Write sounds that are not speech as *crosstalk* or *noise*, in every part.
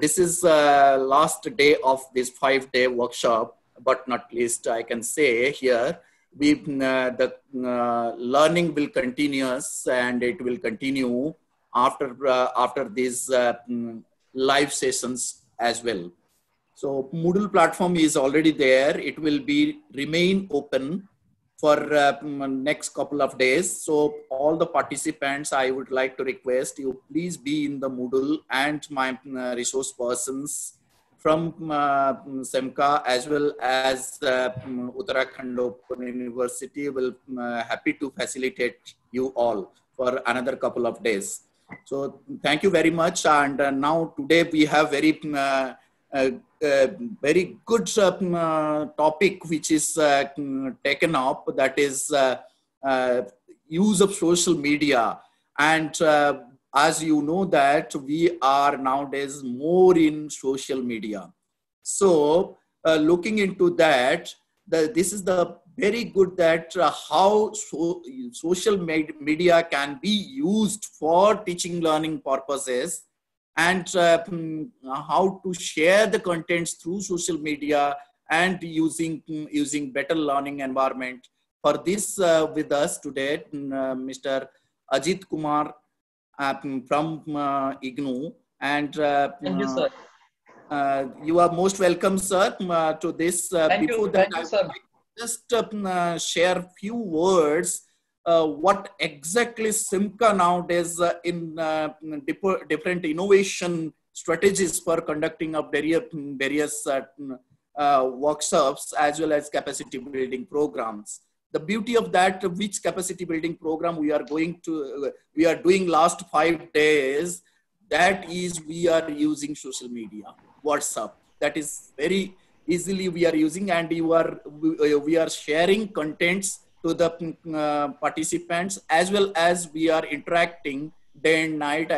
this is uh, last day of this five day workshop, but not least I can say here, we, uh, the uh, learning will continuous and it will continue after, uh, after these uh, live sessions as well. So Moodle platform is already there. It will be remain open for uh, next couple of days. So all the participants, I would like to request you please be in the Moodle and my uh, resource persons from uh, CEMCA as well as uh, Uttarakhand Open University will uh, happy to facilitate you all for another couple of days. So thank you very much. And uh, now today we have very uh, uh, uh, very good uh, topic which is taken up that is use of social media. And as you know that we are nowadays more in social media. So looking into that the, this is the very good that uh, how so, social media can be used for teaching learning purposes and uh, mm, how to share the contents through social media and using mm, using better learning environment. For this, uh, with us today, mm, uh, Mr. Ajit Kumar uh, from uh, IGNOU, and uh, thank you, sir. you are most welcome, sir, to this. thank before you, that, thank I you, just share few words uh, what exactly CEMCA nowadays uh, in uh, different innovation strategies for conducting of various, various uh, uh, workshops as well as capacity building programs. The beauty of that, which capacity building program we are going to, we are doing last five days, that is we are using social media, WhatsApp. That is very easily we are using and you are, we are sharing contents to the uh, participants as well as we are interacting day and night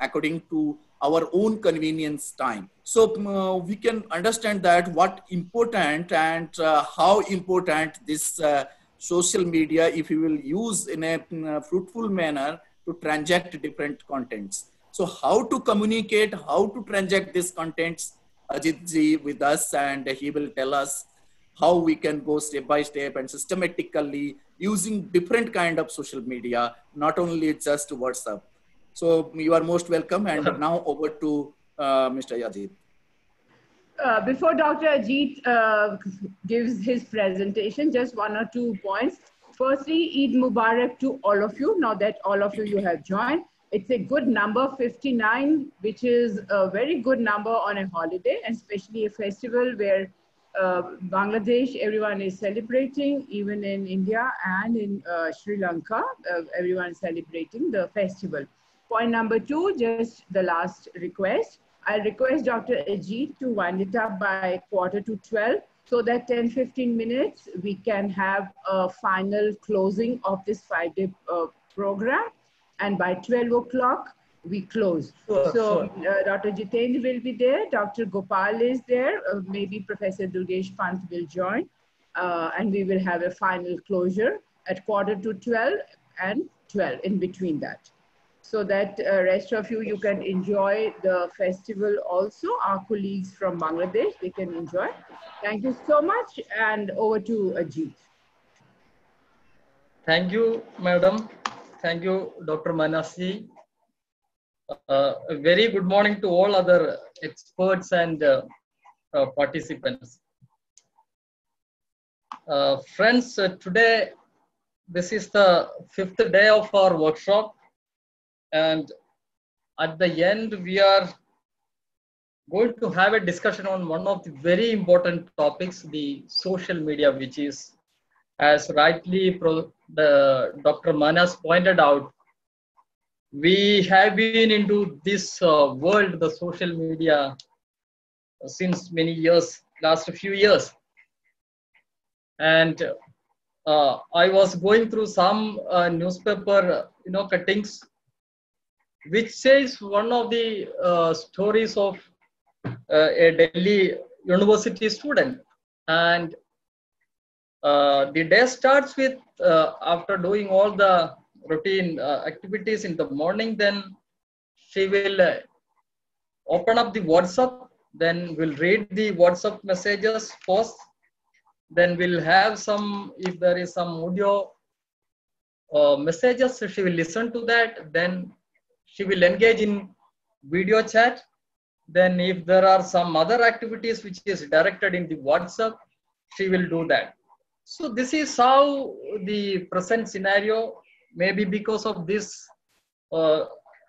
according to our own convenience time. So uh, we can understand that what important and uh, how important this uh, social media if you will use in a, in a fruitful manner to transact different contents. So how to communicate how to transact these contents ajit ji with us and he will tell us how we can go step by step and systematically using different kind of social media, not only just WhatsApp. So you are most welcome. And *laughs* now over to uh, Mr. Yajit. Uh, before Dr. Ajit uh, gives his presentation, just one or two points. Firstly, Eid Mubarak to all of you. Now that all of you, you have joined. It's a good number, 59, which is a very good number on a holiday, especially a festival where uh, Bangladesh, everyone is celebrating, even in India and in uh, Sri Lanka, uh, everyone is celebrating the festival. Point number two, just the last request. I request Dr. Ajit to wind it up by quarter to 12 so that 10, 15 minutes, we can have a final closing of this five-day uh, program. And by 12 o'clock, we close. Sure, so sure. Uh, Dr. Jitendra will be there, Dr. Gopal is there, uh, maybe Professor Durgesh Pant will join, uh, and we will have a final closure at quarter to 12 and 12 in between that. So that uh, rest of you, you can enjoy the festival also. Our colleagues from Bangladesh, they can enjoy. Thank you so much and over to Ajit. Thank you, madam. Thank you, Dr. Manasi. Uh, a very good morning to all other experts and uh, uh, participants. Uh, friends, uh, today this is the fifth day of our workshop and at the end we are going to have a discussion on one of the very important topics, the social media, which is as rightly the Dr. Manas pointed out, we have been into this uh, world, the social media, uh, since many years, last few years. And uh, I was going through some uh, newspaper, you know, cuttings, which says one of the uh, stories of uh, a Delhi university student. And the day starts with, after doing all the routine uh, activities in the morning, then she will uh, open up the WhatsApp, then we'll read the WhatsApp messages first. Then we'll have some, if there is some audio uh, messages, she will listen to that. Then she will engage in video chat. Then if there are some other activities which is directed in the WhatsApp, she will do that. So this is how the present scenario, maybe because of this, uh,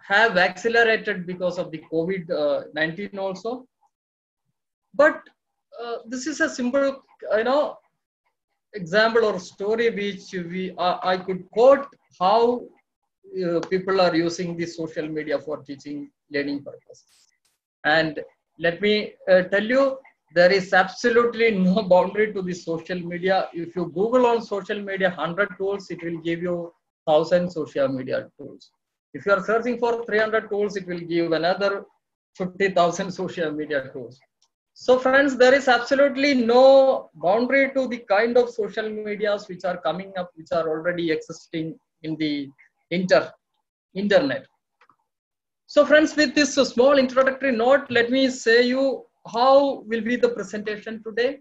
have accelerated because of the COVID-19 also. But uh, this is a simple, you know, example or story which we uh, I could quote how uh, people are using the social media for teaching learning purposes. And let me uh, tell you, there is absolutely no *laughs* boundary to the social media. If you Google on social media 100 tools, it will give you 1000 social media tools. If you are searching for 300 tools, it will give another 50,000 social media tools. So friends, there is absolutely no boundary to the kind of social medias which are coming up, which are already existing in the inter internet. So friends, with this small introductory note, let me say you how will be the presentation today.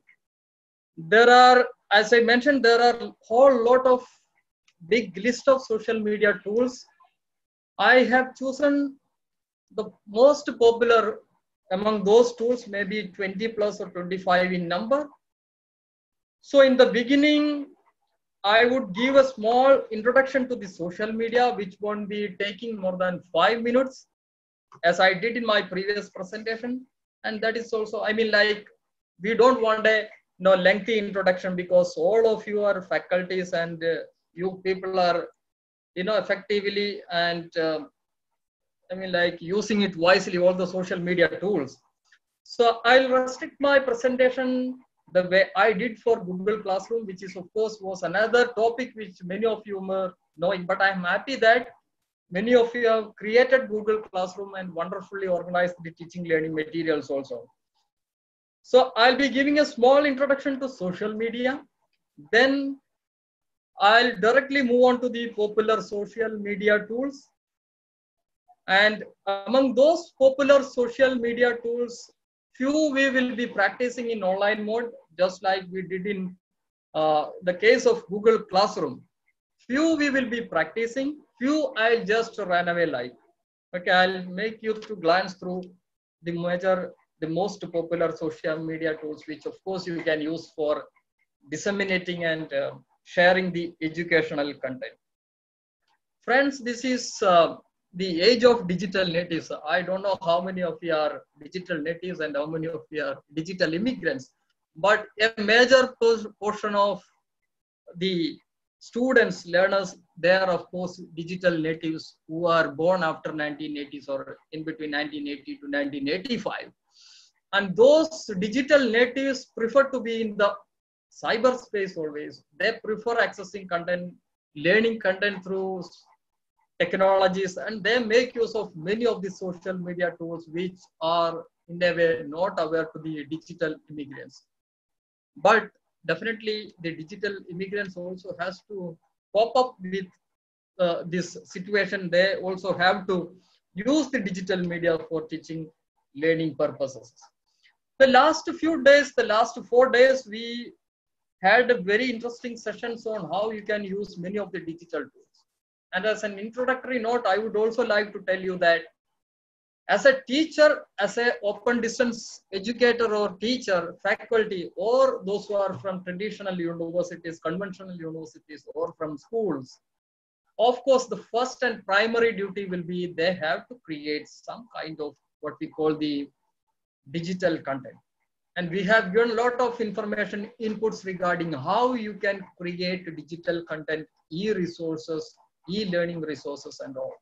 There are, as I mentioned, there are whole lot of big list of social media tools. I have chosen the most popular among those tools, maybe 20 plus or 25 in number. So in the beginning, I would give a small introduction to the social media, which won't be taking more than five minutes, as I did in my previous presentation. And that is also, I mean, like, we don't want a you know, lengthy introduction because all of you are faculties and uh, you people are, you know, effectively and uh, I mean, like using it wisely, all the social media tools. So I'll restrict my presentation the way I did for Google Classroom, which is of course was another topic which many of you were knowing, but I'm happy that many of you have created Google Classroom and wonderfully organized the teaching learning materials also. So I'll be giving a small introduction to social media. Then I'll directly move on to the popular social media tools. And among those popular social media tools, few we will be practicing in online mode, just like we did in uh, the case of Google Classroom. Few we will be practicing, few I'll just run away like. Okay, I'll make you to glance through the major, the most popular social media tools, which of course you can use for disseminating and uh, sharing the educational content. Friends, this is uh, the age of digital natives. I don't know how many of you are digital natives and how many of you are digital immigrants, but a major portion of the students, learners, they are of course digital natives who are born after 1980s or in between 1980 to 1985. And those digital natives prefer to be in the cyberspace always. They prefer accessing content, learning content through technologies and they make use of many of the social media tools which are in a way not aware to the digital immigrants but definitely the digital immigrants also has to pop up with uh, this situation they also have to use the digital media for teaching learning purposes the last few days the last four days we had a very interesting sessions on how you can use many of the digital tools and as an introductory note, I would also like to tell you that as a teacher, as a open distance educator or teacher, faculty, or those who are from traditional universities, conventional universities, or from schools, of course, the first and primary duty will be they have to create some kind of what we call the digital content. And we have given a lot of information inputs regarding how you can create digital content, e-resources, e-learning resources and all.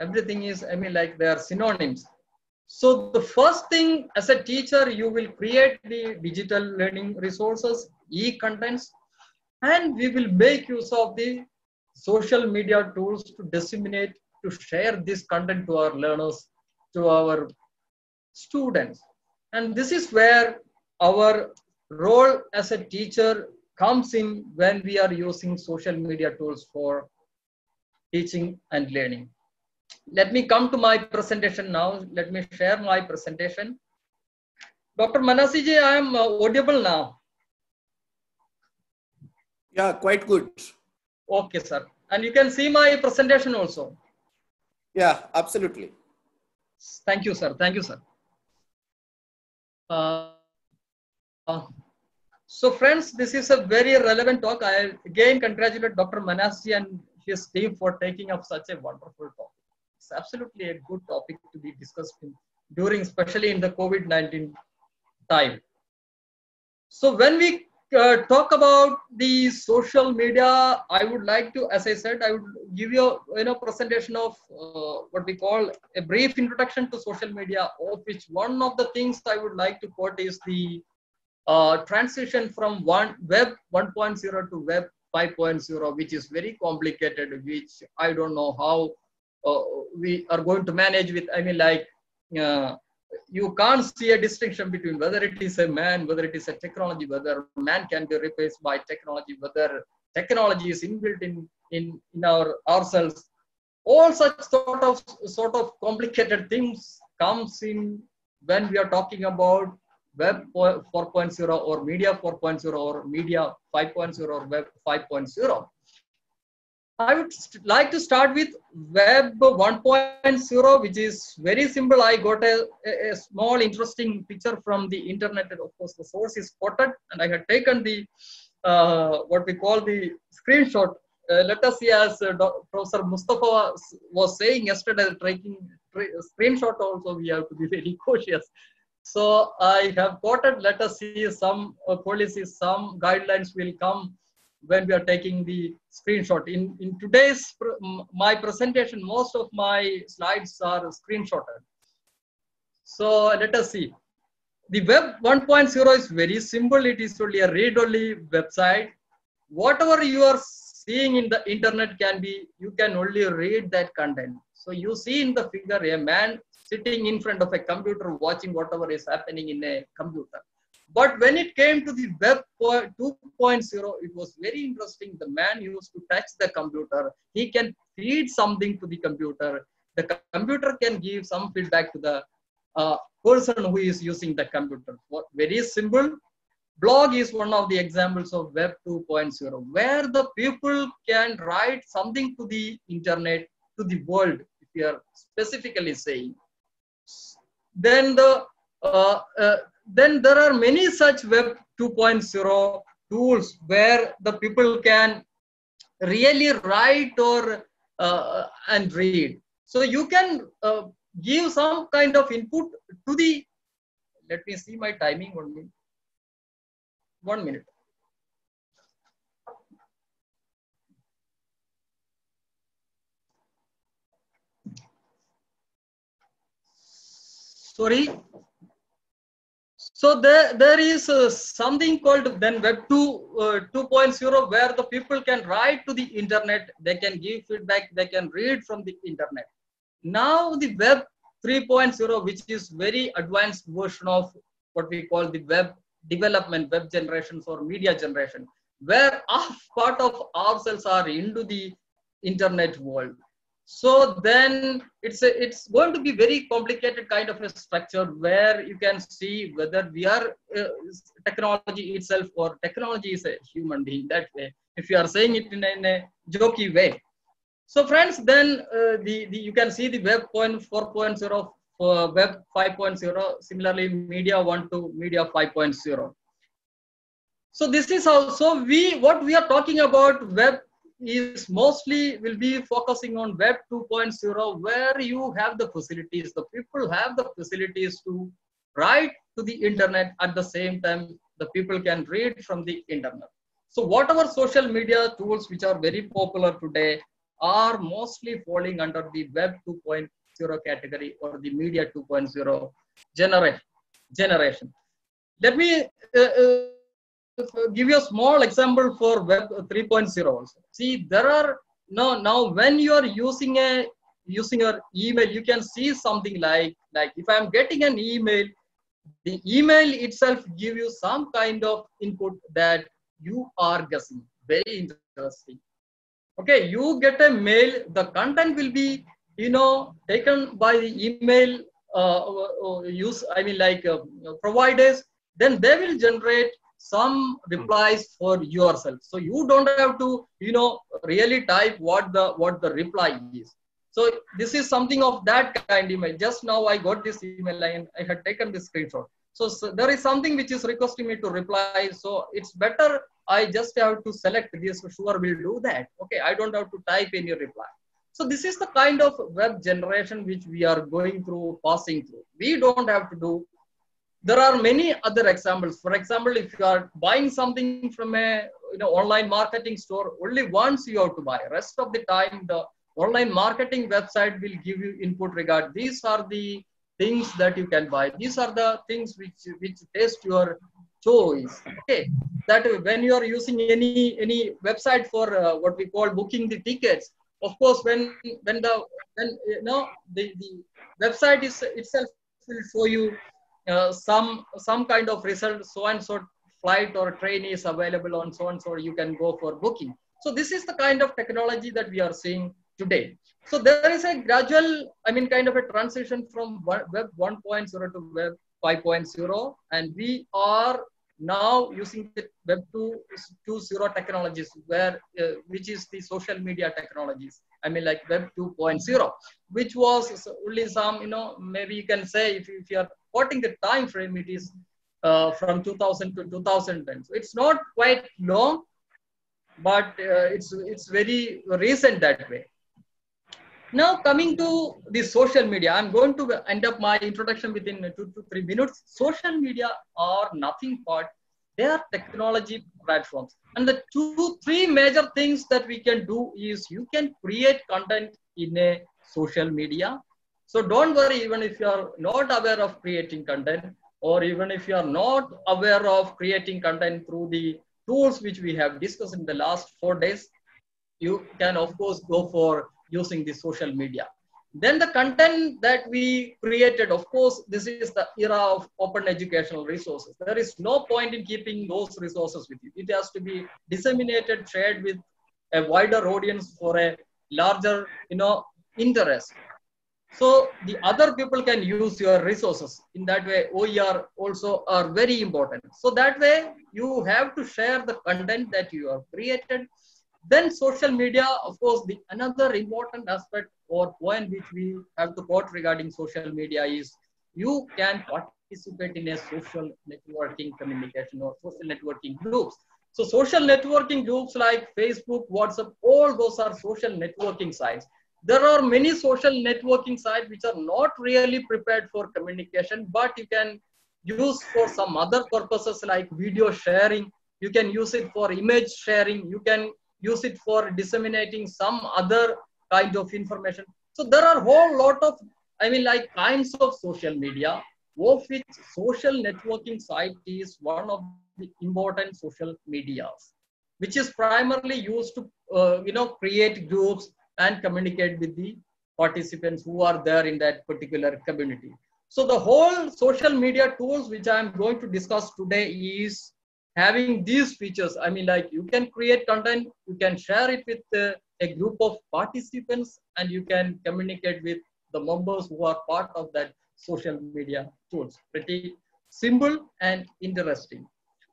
Everything is, I mean, like they are synonyms. So the first thing as a teacher, you will create the digital learning resources, e-contents, and we will make use of the social media tools to disseminate, to share this content to our learners, to our students. And this is where our role as a teacher comes in when we are using social media tools for teaching and learning. let me come to my presentation now. Let me share my presentation. Dr. Manasiji, I am uh, audible now. Yeah, quite good. Okay, sir. And you can see my presentation also. Yeah, absolutely. Thank you, sir. Thank you, sir. Uh, uh, so, friends, this is a very relevant talk. I again congratulate Dr. Manasji and his team for taking up such a wonderful topic. It's absolutely a good topic to be discussed in, during, especially in the COVID-19 time. So, when we uh, talk about the social media, I would like to, as I said, I would give you a you know, presentation of uh, what we call a brief introduction to social media, of which one of the things I would like to quote is the uh, transition from one web 1.0 to web 5.0, which is very complicated, which I don't know how uh, we are going to manage with, I mean, like, uh, you can't see a distinction between whether it is a man, whether it is a technology, whether man can be replaced by technology, whether technology is inbuilt in, in, in our ourselves. All such sort of sort of complicated things comes in when we are talking about web 4.0 or media 4.0 or media 5.0 or web 5.0. I would like to start with Web 1.0, which is very simple. I got a, a, small interesting picture from the internet. And of course, the source is quoted, and I had taken the uh, what we call the screenshot. Uh, let us see, as uh, Professor Mustafa was saying yesterday, taking screenshot also, we have to be *laughs* very cautious. So I have quoted. Let us see some uh, policies, some guidelines will come when we are taking the screenshot. In, in today's, my presentation, most of my slides are screenshotted. So let us see. The web 1.0 is very simple. It is only a read-only website. Whatever you are seeing in the internet can be, you can only read that content. So you see in the figure a man sitting in front of a computer watching whatever is happening in a computer. But when it came to the web 2.0, it was very interesting. The man used to touch the computer. He can feed something to the computer. The computer can give some feedback to the uh, person who is using the computer. Very simple. Blog is one of the examples of Web 2.0, where the people can write something to the internet, to the world, if you are specifically saying. Then the uh, uh, then there are many such web 2.0 tools where the people can really write or uh, and read. So you can uh, give some kind of input to the let me see my timing one minute. One minute. Sorry so there, there is uh, something called then Web 2 uh, 2.0 where the people can write to the internet, they can give feedback, they can read from the internet. Now the Web 3.0, which is very advanced version of what we call the web development, web generations or media generation, where half part of ourselves are into the internet world so then it's a, it's going to be very complicated kind of a structure where you can see whether we are uh, technology itself or technology is a human being that way if you are saying it in a, in a jokey way. So friends then uh, the, the you can see the web point 4.0 for web 5.0 similarly media 1 to media 5.0 so this is also we what we are talking about web is mostly will be focusing on web 2.0 where you have the facilities the people have the facilities to write to the internet. At the same time the people can read from the internet. So whatever social media tools which are very popular today are mostly falling under the web 2.0 category or the media 2.0 generation generation. Let me uh, uh, give you a small example for web 3.0 also. See there are no now when you are using a using your email you can see something like like if i'm getting an email the email itself give you some kind of input that you are guessing. Very interesting. Okay you get a mail the content will be you know, taken by the email uh, uh, use, I mean, like uh, providers, then they will generate some hmm. replies for yourself. So you don't have to, you know, really type what the what the reply is. So this is something of that kind email. Just now I got this email and I had taken this screenshot. So, so, there is something which is requesting me to reply. So it's better I just have to select this. Sure, will do that. Okay, I don't have to type any reply. So this is the kind of web generation which we are going through, passing through. We don't have to do. There are many other examples. For example, if you are buying something from a you know online marketing store, only once you have to buy. Rest of the time, the online marketing website will give you input regard. These are the things that you can buy. These are the things which which taste your choice. Okay, that when you are using any any website for uh, what we call booking the tickets, of course, when when the when you know the, the website is itself will show you uh, some some kind of result, so and so flight or train is available on so and so, you can go for booking. So this is the kind of technology that we are seeing today. So there is a gradual, I mean, kind of a transition from web 1.0 to web 5.0, and we are now using the web 2.0 technologies, where uh, which is the social media technologies. I mean, like web 2.0, which was only some, you know, maybe you can say if, if you are quoting the time frame, it is uh, from 2000 to 2010. So it's not quite long, but uh, it's it's very recent that way. Now coming to the social media, I'm going to end up my introduction within two to three minutes. Social media are nothing but they are technology platforms. And the two, three major things that we can do is you can create content in a social media. So don't worry, even if you are not aware of creating content, or even if you are not aware of creating content through the tools which we have discussed in the last four days, you can of course go for using the social media. Then the content that we created, of course, this is the era of open educational resources. There is no point in keeping those resources with you. It has to be disseminated, shared with a wider audience for a larger, you know, interest. So the other people can use your resources. In that way, OER also are very important. So that way, you have to share the content that you have created then social media, of course, the another important aspect or point which we have to quote regarding social media is you can participate in a social networking communication or social networking groups. So social networking groups like Facebook, WhatsApp, all those are social networking sites. There are many social networking sites which are not really prepared for communication, but you can use for some other purposes like video sharing. You can use it for image sharing. You can use it for disseminating some other kind of information. So there are whole lot of, I mean, like kinds of social media, of which social networking site is one of the important social medias, which is primarily used to, uh, you know, create groups and communicate with the participants who are there in that particular community. So the whole social media tools which I'm going to discuss today is having these features. I mean, like you can create content, you can share it with uh, a group of participants, and you can communicate with the members who are part of that social media tools. Pretty simple and interesting.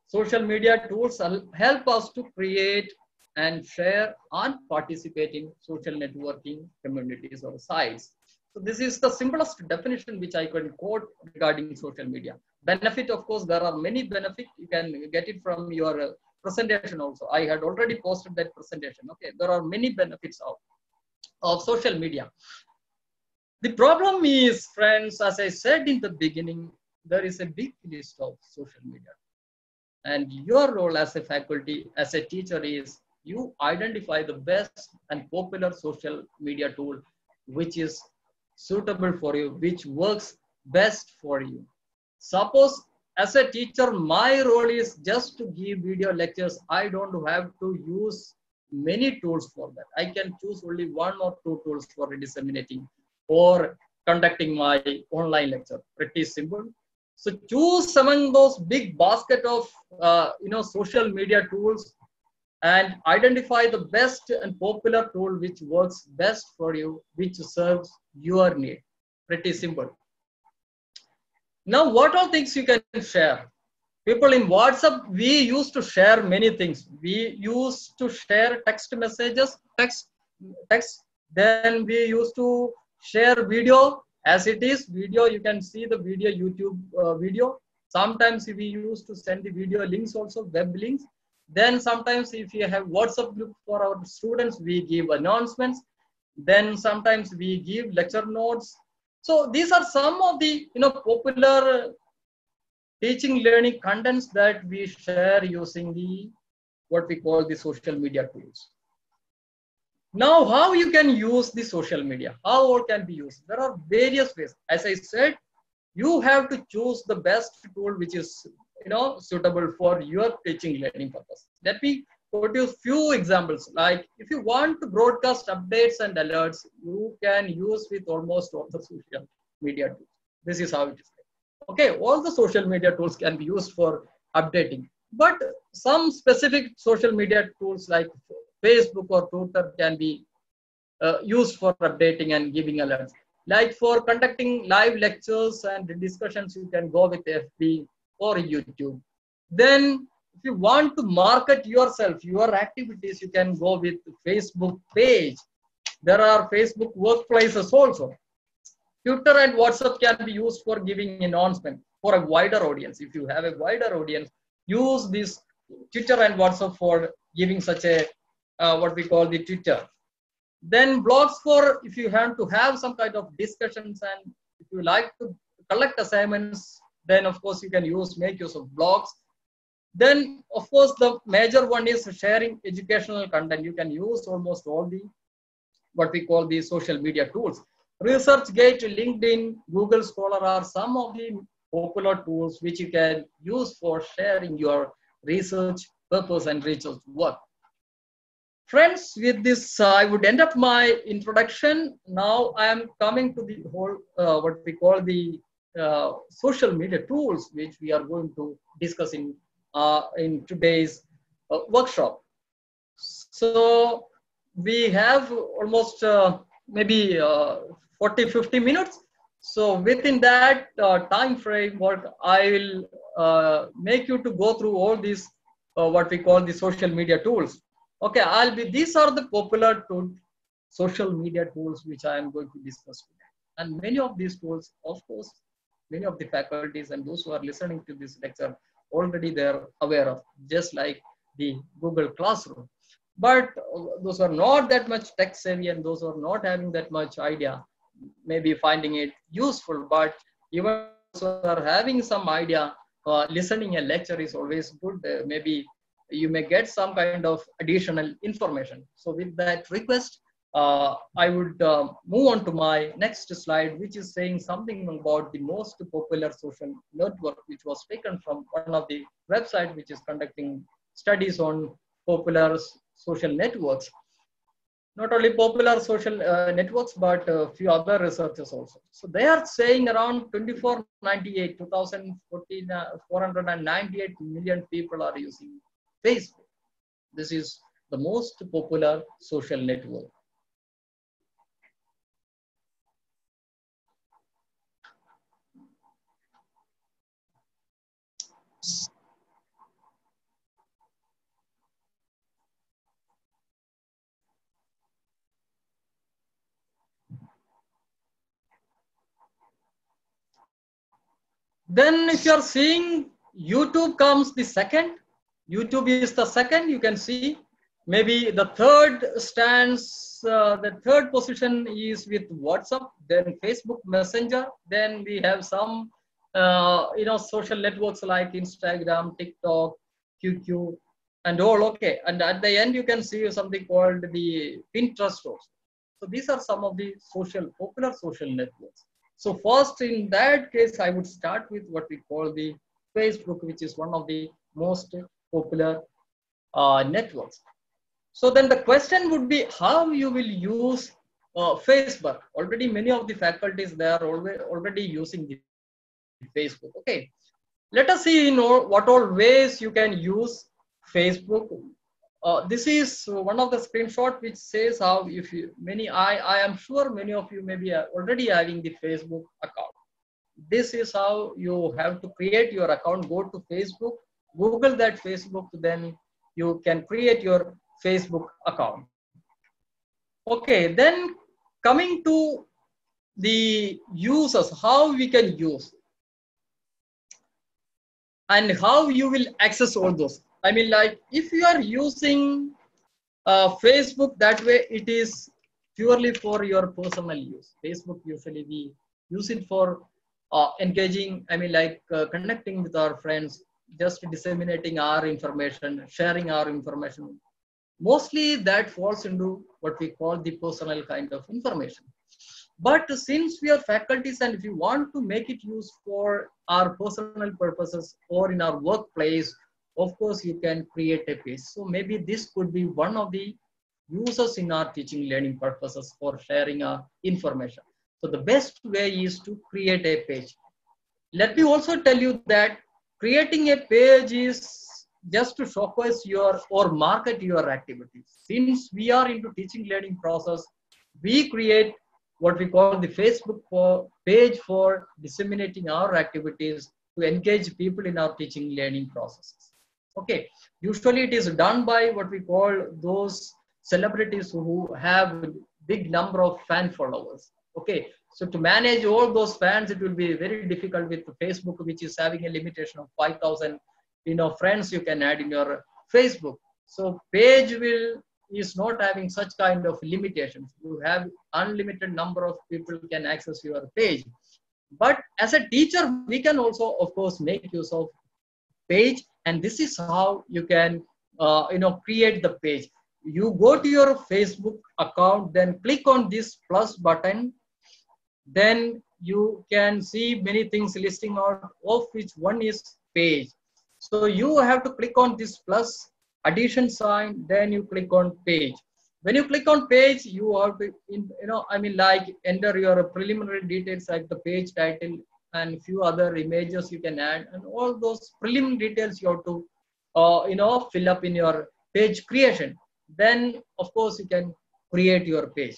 Social media tools help us to create and share and participate in social networking communities or sites. So this is the simplest definition which I can quote regarding social media. Benefit of course there are many benefits you can get it from your uh, presentation also. I had already posted that presentation. Okay there are many benefits of of social media. The problem is friends as i said in the beginning there is a big list of social media. And your role as a faculty as a teacher is you identify the best and popular social media tool which is suitable for you which works best for you Suppose as a teacher, my role is just to give video lectures. I don't have to use many tools for that. I can choose only one or two tools for disseminating or conducting my online lecture. Pretty simple. So choose among those big basket of uh, you know social media tools and identify the best and popular tool which works best for you, which serves your need. Pretty simple. Now, what all things you can share? People in WhatsApp, we used to share many things. We used to share text messages, text, text. Then we used to share video as it is video. You can see the video, YouTube uh, video. Sometimes we used to send the video links also, web links. Then sometimes if you have WhatsApp group for our students, we give announcements. Then sometimes we give lecture notes so these are some of the you know popular teaching learning contents that we share using the what we call the social media tools. Now, how you can use the social media? How all can be used? There are various ways. As I said, you have to choose the best tool which is you know suitable for your teaching learning purpose. Let me produce few examples. Like if you want to broadcast updates and alerts, you can use with almost all the social media tools. This is how it is. Okay, all the social media tools can be used for updating, but some specific social media tools like Facebook or Twitter can be uh, used for updating and giving alerts. Like for conducting live lectures and discussions, you can go with FB or YouTube. Then if you want to market yourself, your activities, you can go with Facebook page. There are Facebook workplaces also. Twitter and WhatsApp can be used for giving announcement for a wider audience. If you have a wider audience, use this Twitter and WhatsApp for giving such a uh, what we call the Twitter. Then blogs for if you have to have some kind of discussions and if you like to collect assignments, then of course you can use make use of blogs then, of course, the major one is sharing educational content. You can use almost all the what we call the social media tools. ResearchGate, LinkedIn, Google Scholar are some of the popular tools which you can use for sharing your research purpose and research work. Friends, with this, uh, I would end up my introduction. Now I am coming to the whole, uh, what we call the uh, social media tools, which we are going to discuss in uh, in today's uh, workshop. So we have almost uh, maybe 40, 50 minutes. So within that time framework, I will make you to go through all these what we call the social media tools. Okay, I'll be, these are the popular tool, social media tools which I am going to discuss today. And many of these tools, of course, many of the faculties and those who are listening to this lecture already they're aware of, just like the Google Classroom. But those who are not that much tech savvy and those who are not having that much idea, maybe finding it useful. But even those are having some idea, uh, listening a lecture is always good. Uh, maybe you may get some kind of additional information. So with that request, uh, I would uh, move on to my next slide, which is saying something about the most popular social network, which was taken from one of the website, which is conducting studies on popular social networks. Not only popular social uh, networks, but a few other researchers also. So they are saying around 2498, 2014, uh, 498 million people are using Facebook. This is the most popular social network. Then if you're seeing YouTube comes the second, YouTube is the second, you can see maybe the third stands, uh, the third position is with WhatsApp, then Facebook Messenger, then we have some, uh, you know, social networks like Instagram, TikTok, QQ, and all okay. And at the end, you can see something called the Pinterest also. So these are some of the social, popular social networks. So first in that case, I would start with what we call the Facebook, which is one of the most popular uh, networks. So then the question would be how you will use uh, Facebook. Already many of the faculties, they are already, using the Facebook. Okay, let us see you know what all ways you can use Facebook uh, this is one of the screenshot which says how if you many I I am sure many of you may be already having the Facebook account. This is how you have to create your account. Go to Facebook, Google that Facebook, then you can create your Facebook account. Okay, then coming to the users, how we can use and how you will access all those. I mean, like if you are using uh, Facebook that way, it is purely for your personal use. Facebook usually we use it for uh, engaging, I mean, like uh, connecting with our friends, just disseminating our information, sharing our information. Mostly that falls into what we call the personal kind of information. But since we are faculties and if you want to make it use for our personal purposes or in our workplace, of course you can create a page. So maybe this could be one of the users in our teaching learning purposes for sharing our information. So the best way is to create a page. Let me also tell you that creating a page is just to showcase your or market your activities. Since we are into teaching learning process, we create what we call the Facebook for page for disseminating our activities to engage people in our teaching learning processes. Okay, usually it is done by what we call those celebrities who have big number of fan followers. Okay, so to manage all those fans, it will be very difficult with Facebook, which is having a limitation of 5,000 you know friends you can add in your Facebook. So page will is not having such kind of limitations. You have unlimited number of people can access your page. But as a teacher, we can also, of course, make use of page. And this is how you can, uh, you know, create the page. You go to your Facebook account, then click on this plus button. Then you can see many things listing out of which one is page. So you have to click on this plus addition sign, then you click on page. When you click on page, you have to, you know, I mean, like enter your preliminary details like the page title and few other images you can add and all those preliminary details you have to, uh, you know, fill up in your page creation. Then, of course, you can create your page.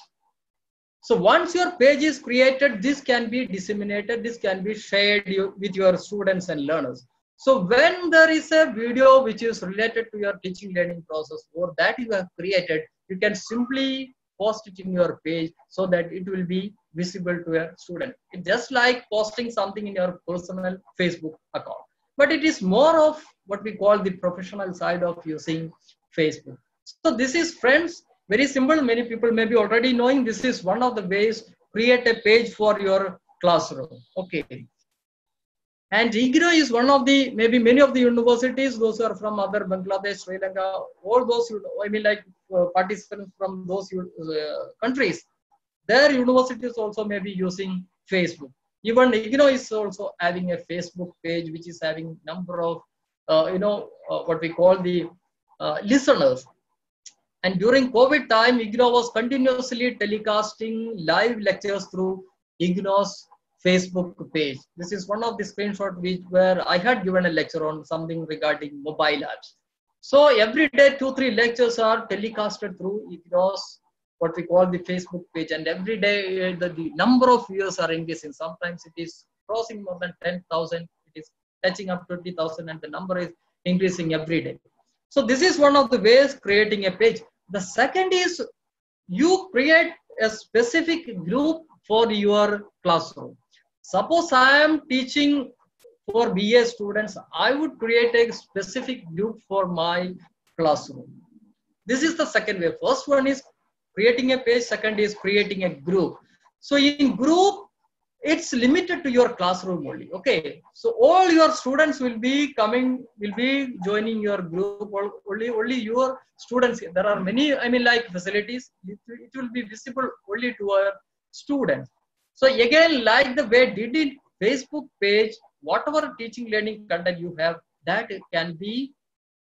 So once your page is created, this can be disseminated, this can be shared with your students and learners. So when there is a video which is related to your teaching learning process or that you have created, you can simply post it in your page so that it will be visible to a student. It's just like posting something in your personal Facebook account. But it is more of what we call the professional side of using Facebook. So this is friends, very simple. Many people may be already knowing this is one of the ways create a page for your classroom. Okay. And IGNOU is one of the, maybe many of the universities, those are from other Bangladesh, Sri Lanka, all those, I mean like uh, participants from those uh, countries, their universities also may be using Facebook. Even IGNOU is also having a Facebook page, which is having number of, uh, you know, uh, what we call the uh, listeners. And during COVID time, IGNOU was continuously telecasting live lectures through IGNOU's Facebook page. This is one of the screenshot which where I had given a lecture on something regarding mobile apps. So every day, two, three lectures are telecasted through IGNOU's what we call the Facebook page. And every day, uh, the, the number of viewers are increasing. Sometimes it is crossing more than 10,000. It is touching up 20,000 and the number is increasing every day. So this is one of the ways creating a page. The second is you create a specific group for your classroom. Suppose I am teaching for BA students, I would create a specific group for my classroom. This is the second way. First one is creating a page, second is creating a group. So in group, it's limited to your classroom only. Okay. So all your students will be coming, will be joining your group, only, only your students. There are many, I mean, like facilities, it, will be visible only to our students. So again, like the way did it Facebook page, whatever teaching learning content you have, that can be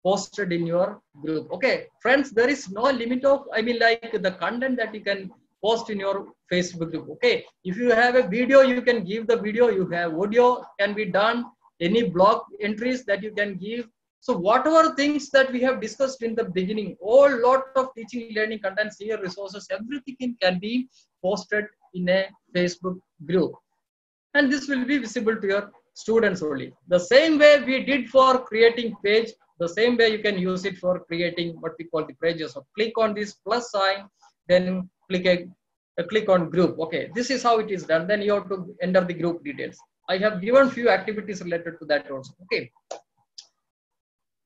posted in your group. Okay, friends, there is no limit of, I mean, like the content that you can post in your Facebook group. Okay, if you have a video, you can give the video. You have audio can be done. Any blog entries that you can give. So whatever things that we have discussed in the beginning, all lot of teaching learning contents here, resources, everything can be posted in a Facebook group. And this will be visible to your students only. The same way we did for creating page, the same way you can use it for creating what we call the pages. So click on this plus sign, then click a, a click on group. Okay, this is how it is done. Then you have to enter the group details. I have given few activities related to that also. Okay.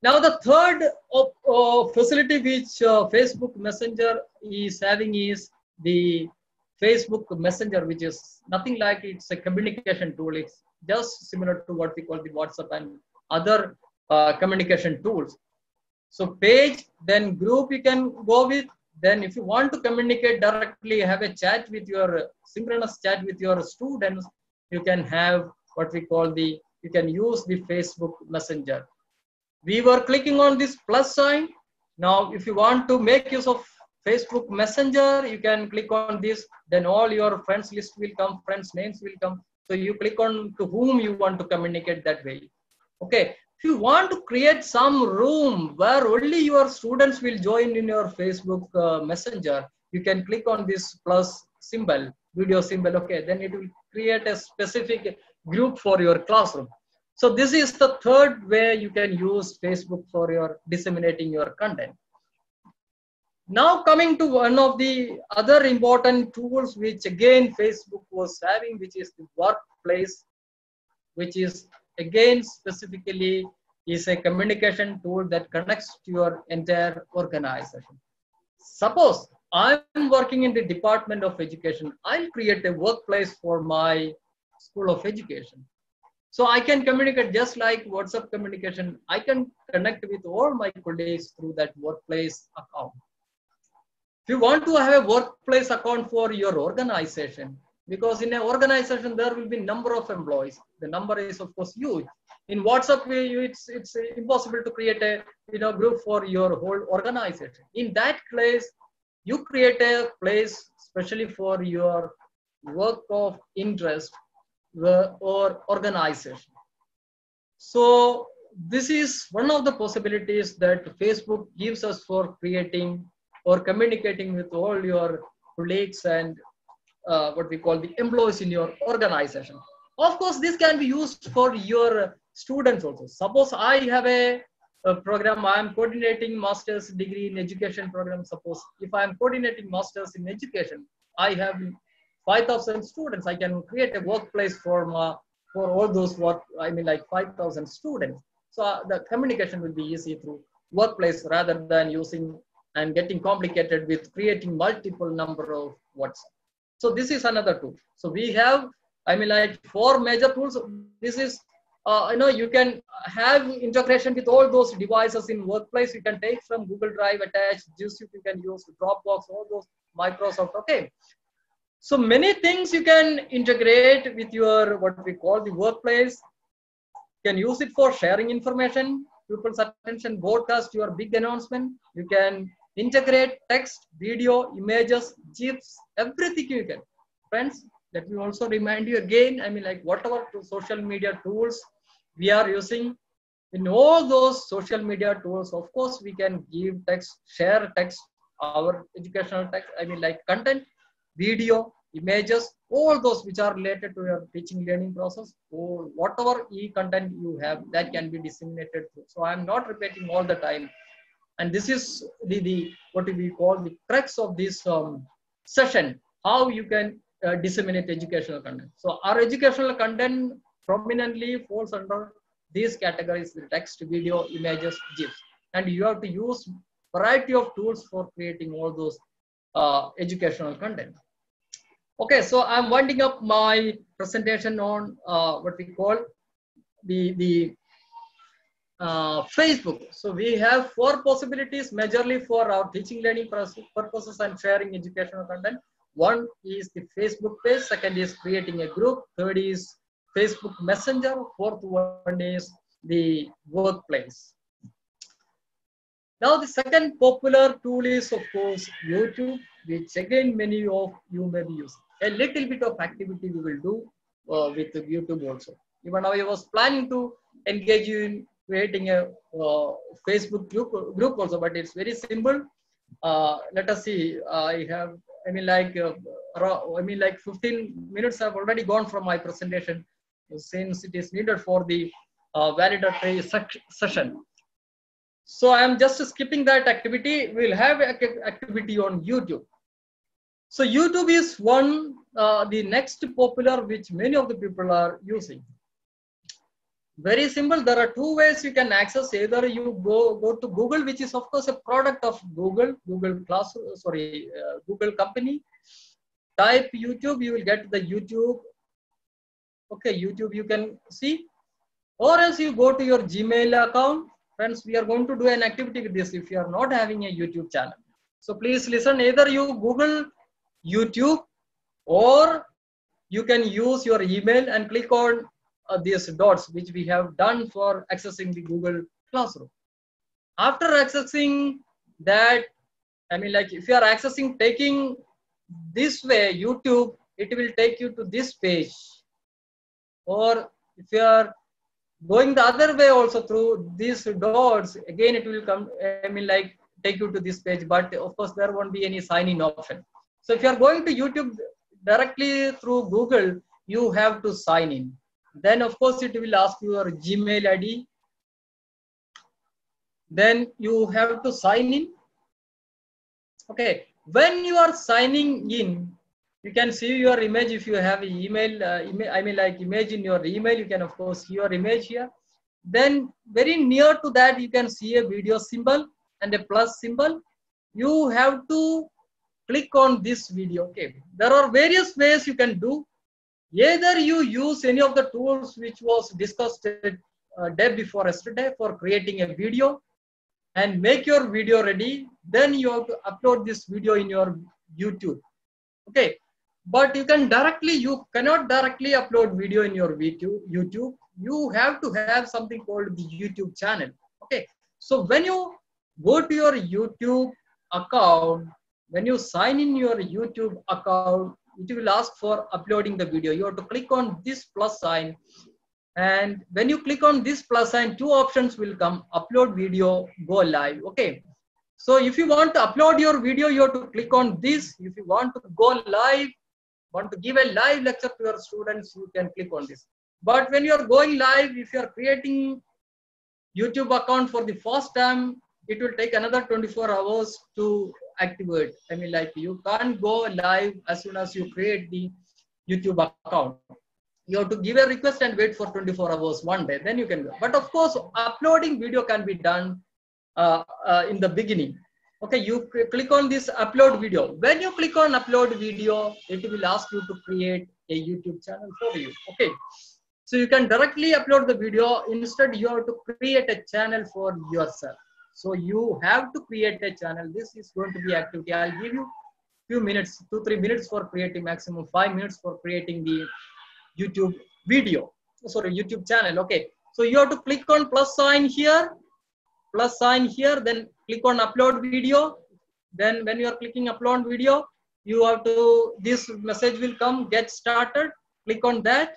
Now the third uh, facility which uh, Facebook Messenger is having is the Facebook Messenger, which is nothing like it's a communication tool. It's just similar to what we call the WhatsApp and other uh, communication tools. So page, then group you can go with. Then if you want to communicate directly, have a chat with your synchronous chat with your students, you can have what we call the, you can use the Facebook Messenger. We were clicking on this plus sign. Now, if you want to make use of Facebook Messenger, you can click on this, then all your friends list will come, friends names will come. So you click on to whom you want to communicate that way. Okay. If you want to create some room where only your students will join in your Facebook uh, Messenger, you can click on this plus symbol, video symbol. Okay. Then it will create a specific group for your classroom. So this is the third way you can use Facebook for your disseminating your content. Now coming to one of the other important tools which again Facebook was having, which is the workplace, which is again specifically is a communication tool that connects to your entire organization. Suppose I'm working in the Department of Education, I'll create a workplace for my School of Education. So I can communicate just like WhatsApp communication. I can connect with all my colleagues through that workplace account. If you want to have a workplace account for your organization, because in an organization there will be number of employees. The number is of course huge. In WhatsApp, it's it's impossible to create a you know group for your whole organization. In that place, you create a place especially for your work of interest or organization. So this is one of the possibilities that Facebook gives us for creating or communicating with all your colleagues and uh, what we call the employees in your organization. Of course, this can be used for your students also. Suppose I have a, a program, I am coordinating master's degree in education program. Suppose if I am coordinating master's in education, I have 5,000 students. I can create a workplace for, uh, for all those what I mean like 5,000 students. So uh, the communication will be easy through workplace rather than using and getting complicated with creating multiple number of WhatsApp. So this is another tool. So we have, I mean, like four major tools. This is, uh, you know, you can have integration with all those devices in workplace. You can take from Google Drive, attach, G Suite, you can use Dropbox, all those Microsoft. Okay. So many things you can integrate with your what we call the workplace. You can use it for sharing information, people's attention, broadcast your big announcement. You can integrate text, video, images, GIFs, everything you can. Friends, let me also remind you again, I mean like whatever social media tools we are using, in all those social media tools, of course, we can give text, share text, our educational text, I mean like content, video, images, all those which are related to your teaching learning process or whatever e-content you have that can be disseminated. Through. So I'm not repeating all the time and this is the, the what we call the crux of this um, session how you can uh, disseminate educational content. So our educational content prominently falls under these categories the text video images gifs. And you have to use variety of tools for creating all those uh, educational content. Okay so i'm winding up my presentation on uh, what we call the the uh, Facebook. So we have four possibilities majorly for our teaching learning purposes and sharing educational content. One is the Facebook page, second is creating a group, third is Facebook Messenger, fourth one is the workplace. Now the second popular tool is of course YouTube, which again many of you may be using. A little bit of activity we will do uh, with YouTube also. Even now I was planning to engage you in creating a uh, Facebook group, group also, but it's very simple. Uh, let us see. I have, I mean, like, uh, I mean, like 15 minutes have already gone from my presentation since it is needed for the uh, validatory session. So I am just skipping that activity. We'll have activity on YouTube. So YouTube is one, uh, the next popular which many of the people are using. Very simple. There are two ways you can access. Either you go go to Google, which is of course a product of Google, Google Class, sorry, uh, Google company. Type YouTube, you will get the YouTube. Okay, YouTube you can see, or else you go to your Gmail account. Friends, we are going to do an activity with this. If you are not having a YouTube channel, so please listen. Either you Google YouTube, or you can use your email and click on Uh, these dots which we have done for accessing the Google Classroom. After accessing that, I mean like if you are accessing taking this way YouTube, it will take you to this page. Or if you are going the other way also through these dots, again it will come, I mean like take you to this page, but of course there won't be any sign in option. So if you are going to YouTube directly through Google, you have to sign in then of course it will ask your gmail id then you have to sign in. Okay. When you are signing in you can see your image. If you have email uh, email i mean like image in your email you can of course see your image here. Then very near to that you can see a video symbol and a plus symbol. You have to click on this video. Okay. There are various ways you can do Either you use any of the tools which was discussed uh, day before yesterday for creating a video and make your video ready. Then you have to upload this video in your YouTube. Okay. But you can directly, you cannot directly upload video in your YouTube. YouTube. You have to have something called the YouTube channel. Okay. So when you go to your YouTube account, when you sign in your YouTube account, it will ask for uploading the video. You have to click on this plus sign. And when you click on this plus sign, two options will come, upload video, go live. Okay. So if you want to upload your video, you have to click on this. If you want to go live, want to give a live lecture to your students, you can click on this. But when you are going live, if you are creating YouTube account for the first time, it will take another 24 hours to activate. I mean, like you can't go live as soon as you create the YouTube account. You have to give a request and wait for 24 hours one day, then you can go. But of course, uploading video can be done uh, uh, in the beginning. Okay, you click on this upload video. When you click on upload video, it will ask you to create a YouTube channel for you. Okay, so you can directly upload the video. Instead, you have to create a channel for yourself. So you have to create a channel. This is going to be activity. I'll give you few minutes, two, three minutes for creating maximum five minutes for creating the YouTube video. Oh, sorry, YouTube channel. Okay. So you have to click on plus sign here, plus sign here, then click on upload video. Then when you are clicking upload video, you have to, this message will come, get started. Click on that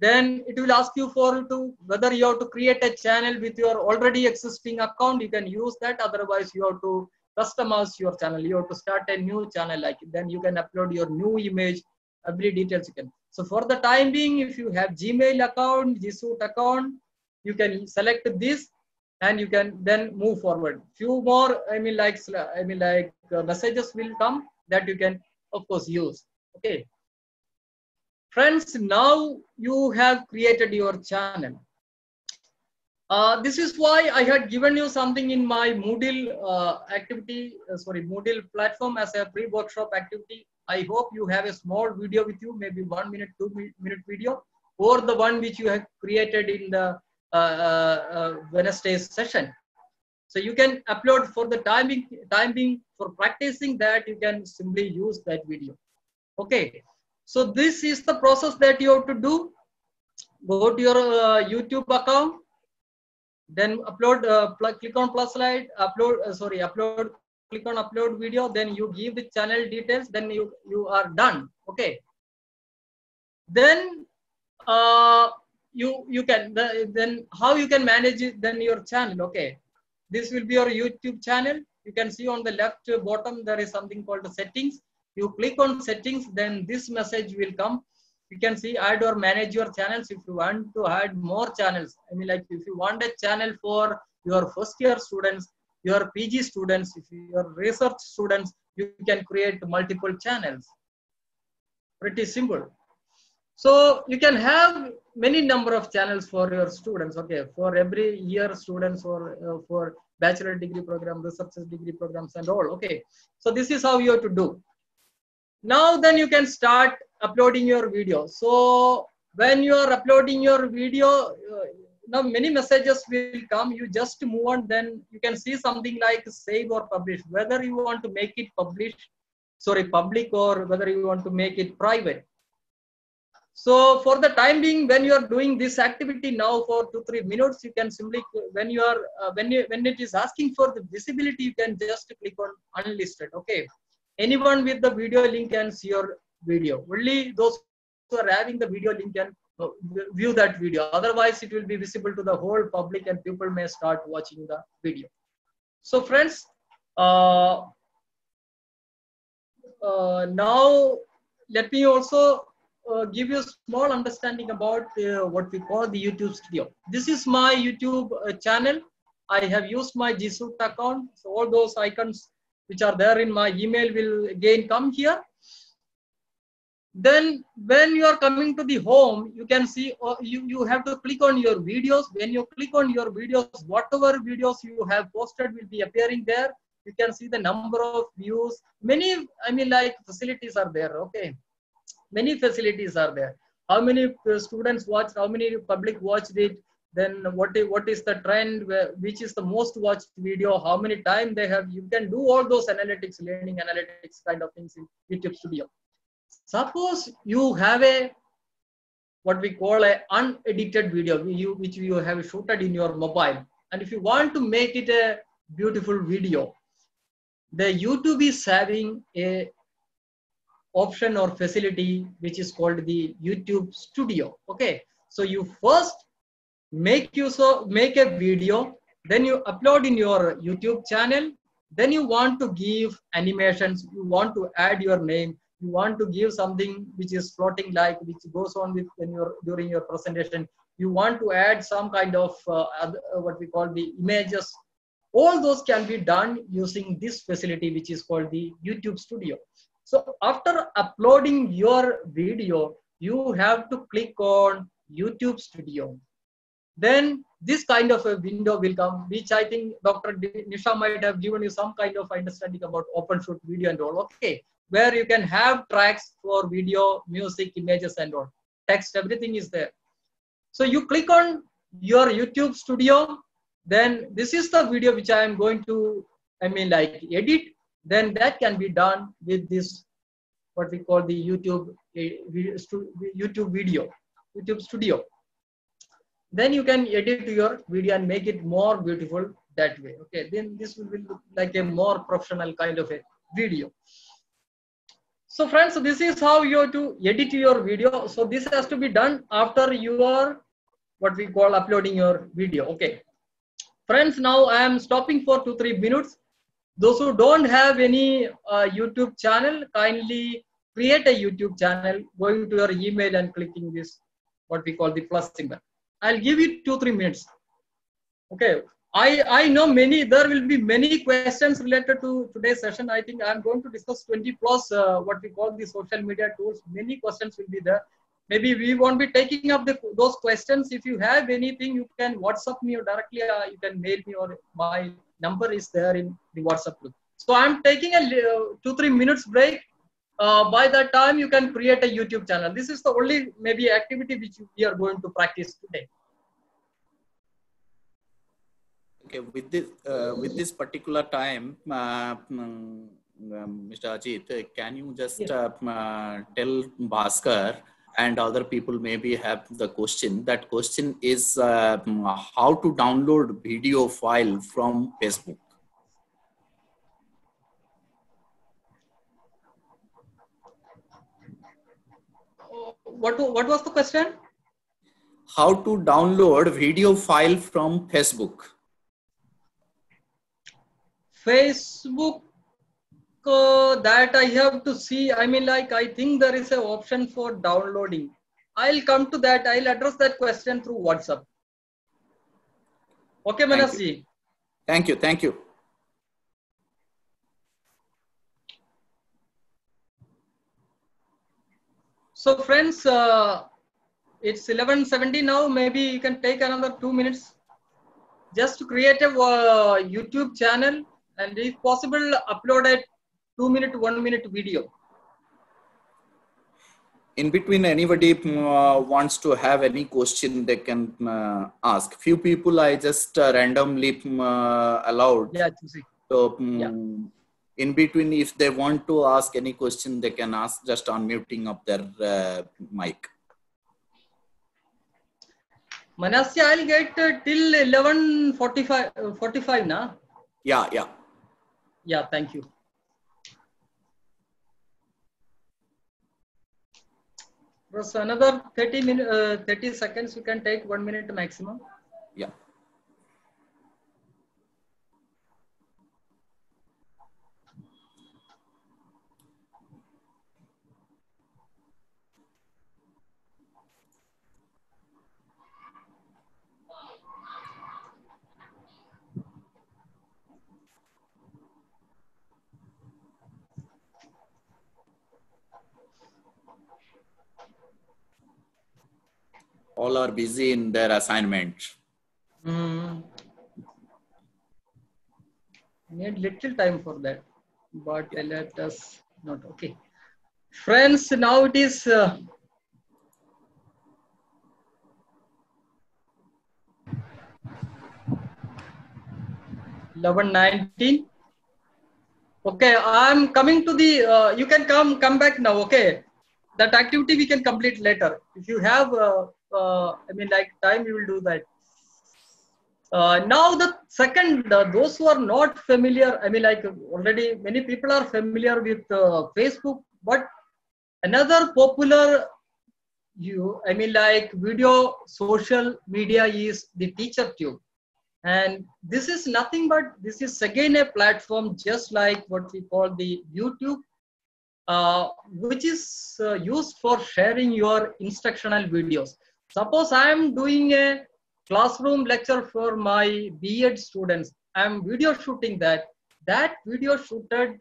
then it will ask you for to whether you have to create a channel with your already existing account. You can use that. Otherwise you have to customize your channel. You have to start a new channel. Like then you can upload your new image. Every details you can. So for the time being if you have gmail account g suite account you can select this and you can then move forward. Few more i mean like i mean like uh, messages will come that you can of course use. Okay Friends, now you have created your channel. Uh, this is why I had given you something in my Moodle uh, activity, uh, sorry, Moodle platform as a pre-workshop activity. I hope you have a small video with you, maybe one minute, two minute video, or the one which you have created in the uh, uh, uh, Wednesday's session. So you can upload for the timing, timing for practicing that, you can simply use that video. Okay. So this is the process that you have to do. Go to your uh, YouTube account, then upload, uh, click on plus slide, upload, uh, sorry, upload, click on upload video, then you give the channel details, then you, you are done. Okay. Then uh, you you can the, then how you can manage it then your channel okay this will be your youtube channel you can see on the left bottom there is something called the settings you click on settings then this message will come. You can see add or manage your channels if you want to add more channels. I mean like if you want a channel for your first year students your pg students if your research students you can create multiple channels. Pretty simple. So you can have many number of channels for your students okay? For every year students or uh, for bachelor degree program research degree programs and all okay? So this is how you have to do now then you can start uploading your video. So when you are uploading your video uh, now many messages will come. You just move on then you can see something like save or publish. Whether you want to make it publish sorry public or whether you want to make it private. So for the time being when you are doing this activity now for two three minutes you can simply when you are uh, when you when it is asking for the visibility you can just click on unlisted okay anyone with the video link can see your video only those who are having the video link can uh, view that video otherwise it will be visible to the whole public and people may start watching the video so friends uh, uh, now let me also uh, give you a small understanding about uh, what we call the YouTube studio. This is my YouTube uh, channel. I have used my G Suite account. So all those icons which are there in my email will again come here. Then when you are coming to the home, you can see uh, you, you have to click on your videos. When you click on your videos, whatever videos you have posted will be appearing there. You can see the number of views. Many, I mean, like facilities are there. Okay many facilities are there how many uh, students watched how many public watched it then what is, what is the trend which is the most watched video? How many time they have? You can do all those analytics learning analytics kind of things in youtube studio. Suppose you have a what we call a unedited video you, which you have shooted in your mobile. And if you want to make it a beautiful video the youtube is having a option or facility which is called the YouTube Studio. Okay, so you first make use of make a video, then you upload in your YouTube channel. Then you want to give animations. You want to add your name. You want to give something which is floating like which goes on with during your presentation. You want to add some kind of uh, uh, what we call the images. All those can be done using this facility which is called the YouTube Studio. So after uploading your video, you have to click on YouTube Studio. Then this kind of a window will come, which I think Dr. Nisha might have given you some kind of understanding about OpenShot video and all. Okay, where you can have tracks for video, music, images and all. Text, everything is there. So you click on your YouTube Studio. Then this is the video which I am going to, I mean like edit then that can be done with this what we call the YouTube eh, YouTube video, YouTube Studio. Then you can edit your video and make it more beautiful that way. Okay, then this will look like a more professional kind of a video. So friends, this is how you have to edit your video. So this has to be done after you are what we call uploading your video. Okay. Friends, now I am stopping for two, three minutes. Those who don't have any uh, YouTube channel, kindly create a YouTube channel, going to your email and clicking this, what we call the plus symbol. I'll give you two, three minutes. Okay. I, I know many, there will be many questions related to today's session. I think I'm going to discuss 20 plus uh, what we call the social media tools. Many questions will be there. Maybe we won't be taking up the, those questions. If you have anything, you can WhatsApp me or directly uh, you can mail me or my number is there in the WhatsApp group. So I'm taking a uh, two, three minutes break. Uh, by that time, you can create a YouTube channel. This is the only maybe activity which we are going to practice today. Okay, with this uh, with this particular time, uh, um, Mr. Ajit, can you just yeah. uh, tell Bhaskar and other people maybe have the question. That question is uh, how to download video file from Facebook. What, what was the question? how to download video file from Facebook. Facebook uh, that I have to see. I mean, like, I think there is an option for downloading. I'll come to that. I'll address that question through WhatsApp. Okay, Manasji. Thank you. Thank you. So friends, uh, it's 11.70 now. Maybe you can take another two minutes just to create a uh, YouTube channel and if possible, upload a two minute, one minute video. In between, anybody uh, wants to have any question they can uh, ask. Few people I just uh, randomly uh, allowed. Yeah, to see. so yeah. In between, if they want to ask any question, they can ask just unmuting of their uh, mic. Manasya, I'll get uh, till 11.45 45, na? Yeah, yeah. Yeah, thank you. Plus another 30 minutes, uh, 30 seconds, you can take one minute maximum. Yeah. All are busy in their assignment. Mm. Need little time for that, but let us not. Okay, friends. Now it is. Uh, Eleven nineteen. Okay, I'm coming to the. Uh, you can come come back now. Okay, that activity we can complete later. If you have uh, uh, I mean, like time we will do that. Uh, now the second, uh, those who are not familiar, I mean, like already many people are familiar with uh, Facebook, but another popular, you, I mean, like video social media is the teacher tube. And this is nothing but this is again a platform just like what we call the YouTube, uh, which is uh, used for sharing your instructional videos. Suppose I am doing a classroom lecture for my B.Ed students. I am video shooting that. That video shooted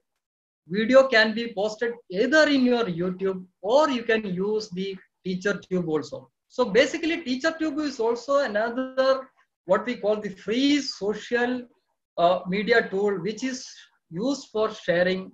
video can be posted either in your YouTube or you can use the teacher tube also. So basically teacher tube is also another what we call the free social uh, media tool which is used for sharing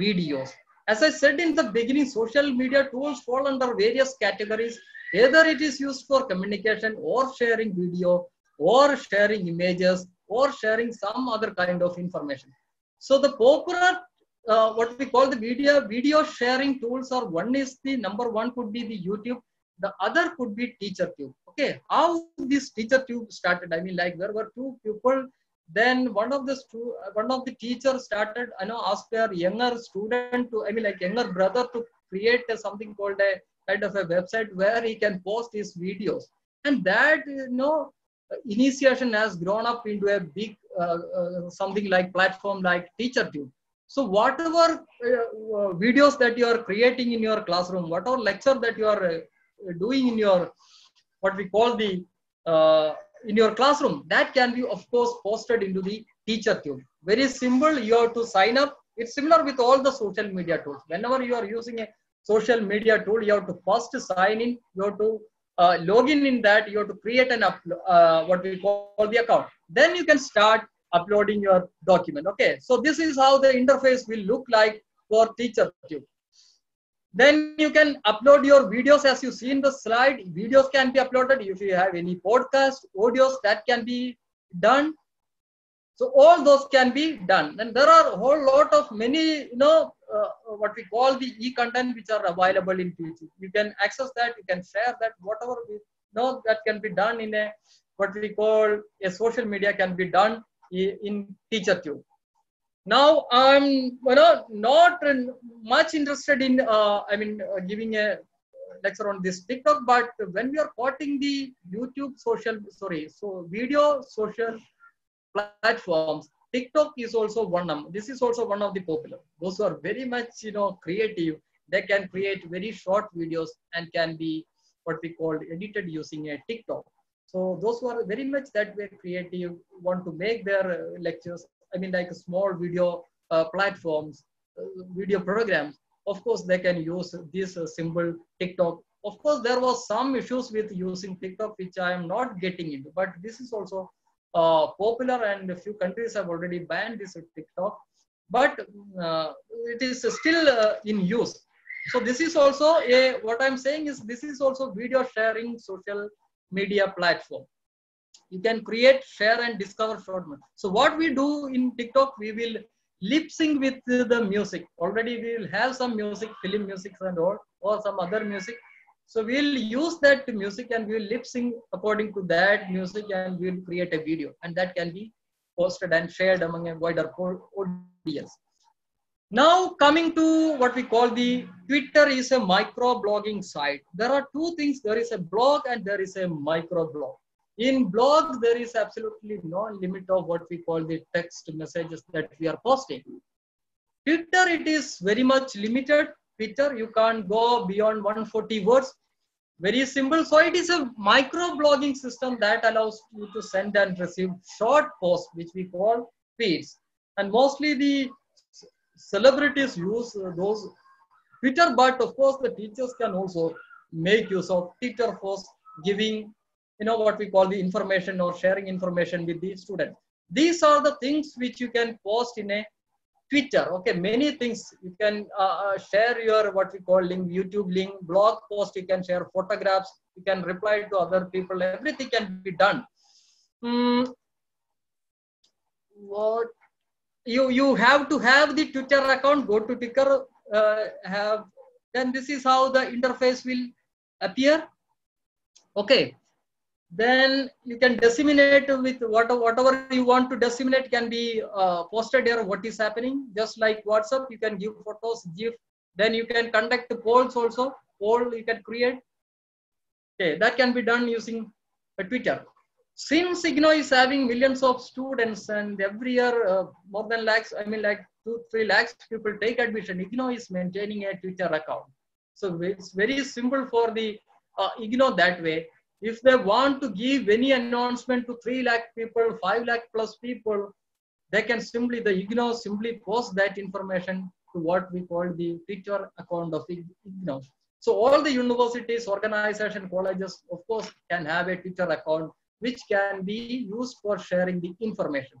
videos. As I said in the beginning, social media tools fall under various categories Either it is used for communication or sharing video or sharing images or sharing some other kind of information. So the popular, uh, what we call the video, video sharing tools are one is the number one could be the YouTube. The other could be teacher tube. Okay, how this teacher tube started? I mean, like there were two people then one of the stu- one of the teachers started you know asked their younger student to i mean like younger brother to create a, something called a kind of a website where he can post his videos. And that, you know, initiation has grown up into a big, uh, uh, something like platform like TeacherTube. So whatever uh, videos that you are creating in your classroom, whatever lecture that you are uh, doing in your, what we call the, uh, in your classroom, that can be of course posted into the TeacherTube. Very simple, you have to sign up. It's similar with all the social media tools. Whenever you are using a social media tool, you have to first sign in, you have to uh, log in in that, you have to create an uh, what we call the account. Then you can start uploading your document. Okay, so this is how the interface will look like for TeacherTube. Then you can upload your videos as you see in the slide. Videos can be uploaded if you have any podcast, audios that can be done. So all those can be done. And there are a whole lot of many, you know, uh, what we call the e-content which are available in YouTube. You can access that, you can share that, whatever we know that can be done in a, what we call a social media can be done in TeacherTube. Now I'm, you know, not much interested in, uh, I mean, uh, giving a lecture on this TikTok, but when we are quoting the YouTube social, sorry, so video social platforms, TikTok is also one of this is also one of the popular. Those who are very much you know creative, they can create very short videos and can be what we call edited using a TikTok. So those who are very much that way creative want to make their uh, lectures. I mean, like small video uh, platforms, uh, video programs. Of course, they can use this uh, symbol TikTok. Of course, there was some issues with using TikTok, which I am not getting into. But this is also uh, popular and a few countries have already banned this TikTok, but uh, it is still uh, in use. So this is also a, what I'm saying is this is also video sharing social media platform. You can create, share and discover short. So what we do in TikTok, we will lip sync with the music. Already we will have some music, film music and all, or some other music so we'll use that music and we'll lip sync according to that music and we'll create a video and that can be posted and shared among a wider audience. Now coming to what we call the Twitter is a micro blogging site. There are two things. There is a blog and there is a micro blog. In blog, there is absolutely no limit of what we call the text messages that we are posting. Twitter, it is very much limited Twitter, you can't go beyond 140 words. Very simple. So it is a micro blogging system that allows you to send and receive short posts, which we call feeds. And mostly the celebrities use uh, those Twitter, but of course the teachers can also make use of Twitter posts, giving you know what we call the information or sharing information with the students. These are the things which you can post in a Twitter. Okay, many things you can uh, uh, share your what we call link, YouTube link, blog post. You can share photographs. You can reply to other people. Everything can be done. Mm, what you you have to have the Twitter account. Go to Twitter. Uh, have then this is how the interface will appear. Okay, then you can disseminate with whatever, you want to disseminate can be uh, posted here what is happening. Just like whatsapp you can give photos gif then you can conduct the polls also. Poll you can create. Okay that can be done using a twitter. Since IGNOU is having millions of students and every year uh, more than lakhs i mean like two three lakhs people take admission. IGNOU is maintaining a twitter account. So it's very simple for the uh, IGNOU that way if they want to give any announcement to 3 lakh people, 5 lakh plus people, they can simply, the IGNOU simply post that information to what we call the Twitter account of IGNOU. So all the universities, organization, colleges, of course, can have a Twitter account which can be used for sharing the information.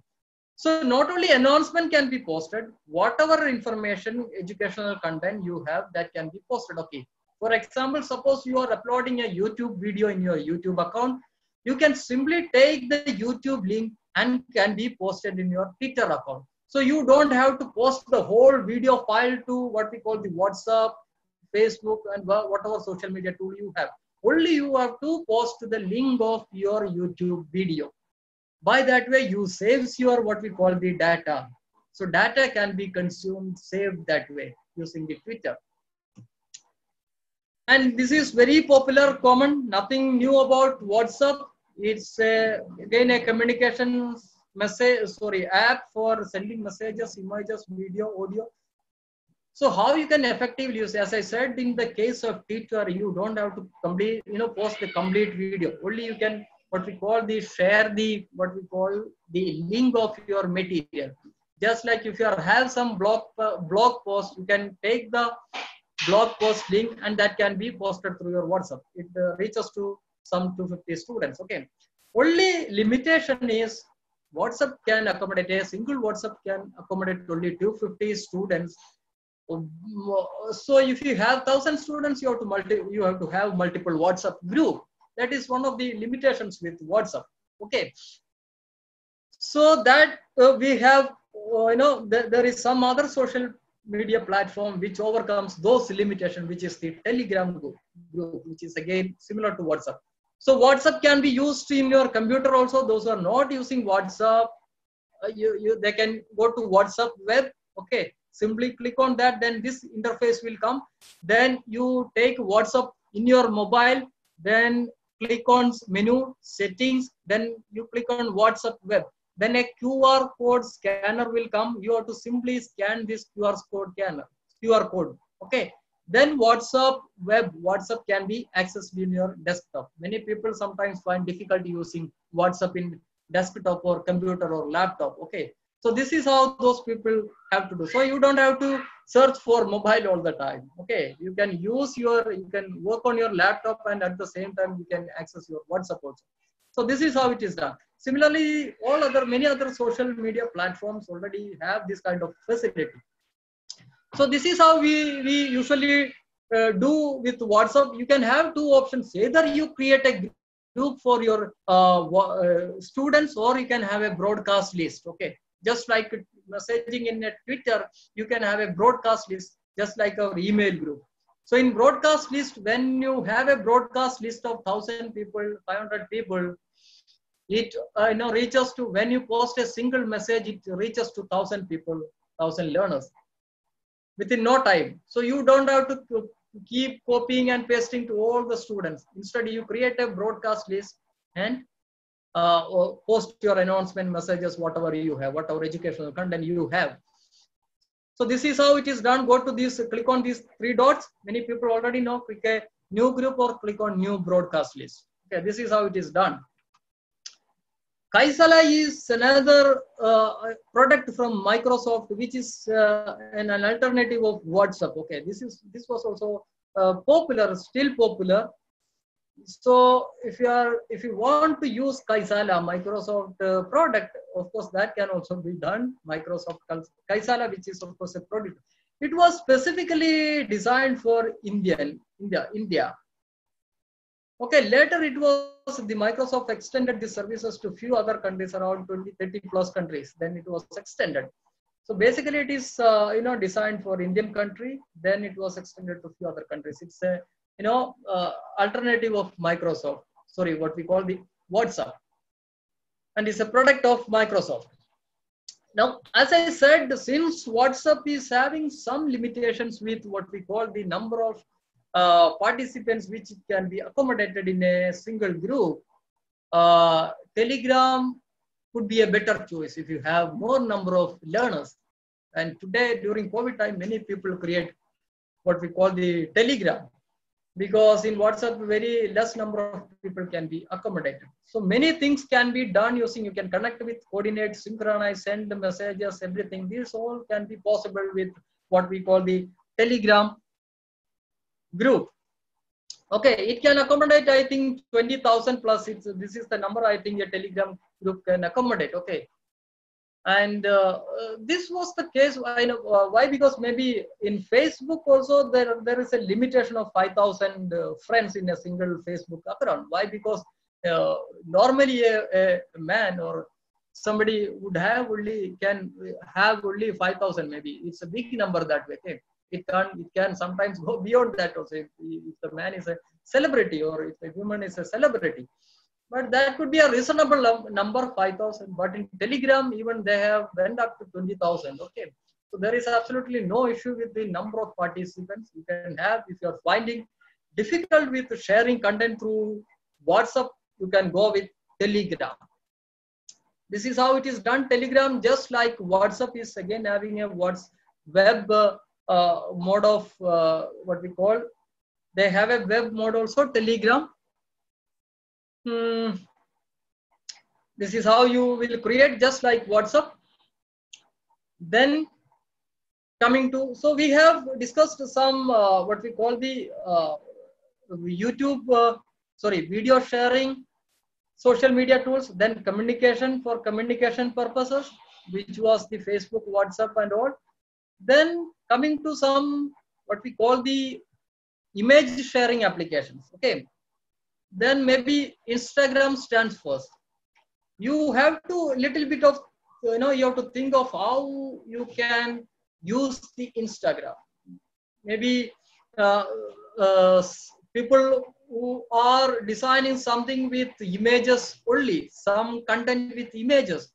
So not only announcement can be posted, whatever information, educational content you have, that can be posted. Okay, for example, suppose you are uploading a YouTube video in your YouTube account, you can simply take the YouTube link and can be posted in your Twitter account. So you don't have to post the whole video file to what we call the WhatsApp, Facebook, and whatever social media tool you have. Only you have to post the link of your YouTube video. By that way, you saves your what we call the data. So data can be consumed, saved that way using the Twitter. And this is very popular, common, nothing new about WhatsApp. It's a, again a communication message, sorry, app for sending messages, images, video, audio. So how you can effectively use, as I said, in the case of Twitter, you don't have to complete, you know, post the complete video. Only you can, what we call the share the, what we call the link of your material. Just like if you have some blog, blog post, you can take the blog post link and that can be posted through your WhatsApp. It uh, reaches to some 250 students. Okay. Only limitation is WhatsApp can accommodate a single WhatsApp can accommodate only 250 students. So if you have thousand students, you have to multi you have to have multiple WhatsApp group. That is one of the limitations with WhatsApp. Okay. So that uh, we have, uh, you know, th there is some other social media platform which overcomes those limitations, which is the Telegram group, which is again similar to WhatsApp. So WhatsApp can be used in your computer also. Those who are not using WhatsApp, uh, you, you, they can go to WhatsApp web. Okay, simply click on that. Then this interface will come. Then you take WhatsApp in your mobile, then click on menu settings, then you click on WhatsApp web. Then a QR code scanner will come. You have to simply scan this QR code scanner, QR code. Okay. Then WhatsApp web, WhatsApp can be accessed in your desktop. Many people sometimes find difficulty using WhatsApp in desktop or computer or laptop. Okay. So this is how those people have to do. So you don't have to search for mobile all the time. Okay. You can use your, you can work on your laptop and at the same time you can access your WhatsApp also. So this is how it is done. Similarly, all other, many other social media platforms already have this kind of facility. So this is how we, we usually uh, do with WhatsApp. You can have two options. Either you create a group for your uh, uh, students or you can have a broadcast list. Okay. Just like messaging in a Twitter, you can have a broadcast list just like our email group. So in broadcast list, when you have a broadcast list of 1000 people, 500 people, it uh, you know reaches to when you post a single message, it reaches to 1000 people, 1000 learners within no time. So you don't have to keep copying and pasting to all the students. Instead, you create a broadcast list and uh, post your announcement messages, whatever you have, whatever educational content you have. So this is how it is done. Go to this, click on these three dots. Many people already know, click a new group or click on new broadcast list. Okay, this is how it is done. Kaizala is another uh, product from Microsoft, which is uh, an, alternative of WhatsApp. Okay, this is this was also uh, popular, still popular. So if you are if you want to use Kaizala, Microsoft uh, product, of course that can also be done. Microsoft Kaizala, which is of course a product. It was specifically designed for Indian India India Okay, later it was the Microsoft extended the services to few other countries around 20, 30 plus countries. Then it was extended. So basically it is, uh, you know, designed for Indian country. Then it was extended to few other countries. It's a, you know, uh, alternative of Microsoft. Sorry, what we call the WhatsApp. And it's a product of Microsoft. Now, as I said, since WhatsApp is having some limitations with what we call the number of uh, participants which can be accommodated in a single group, uh, Telegram could be a better choice if you have more number of learners. And today during COVID time, many people create what we call the Telegram because in WhatsApp, very less number of people can be accommodated. So many things can be done using, you can connect with, coordinate, synchronize, send messages, everything. This all can be possible with what we call the Telegram group. Okay, it can accommodate, I think, 20,000 plus. It's, this is the number I think a Telegram group can accommodate. Okay. And uh, uh, this was the case. I know uh, why because maybe in Facebook also there there is a limitation of 5,000 uh, friends in a single Facebook account. Why? Because uh, normally a, a, man or somebody would have only can have only 5,000 maybe. It's a big number that way. Okay it can it can sometimes *laughs* go beyond that also. If, if the man is a celebrity or if the woman is a celebrity. But that could be a reasonable number 5000 but in telegram even they have went up to 20000 okay. So there is absolutely no issue with the number of participants you can have if you are finding difficult with sharing content through whatsapp you can go with telegram. This is how it is done. Telegram just like whatsapp is again having a what's web uh, uh, mode of uh, what we call they have a web mode also telegram. Hmm. this is how you will create just like whatsapp. Then coming to so we have discussed some uh, what we call the uh, youtube uh, sorry video sharing social media tools then communication for communication purposes which was the facebook whatsapp and all then coming to some what we call the image sharing applications. Okay. Then maybe Instagram stands first. You have to little bit of you know you have to think of how you can use the Instagram. Maybe uh, uh, people who are designing something with images only, some content with images,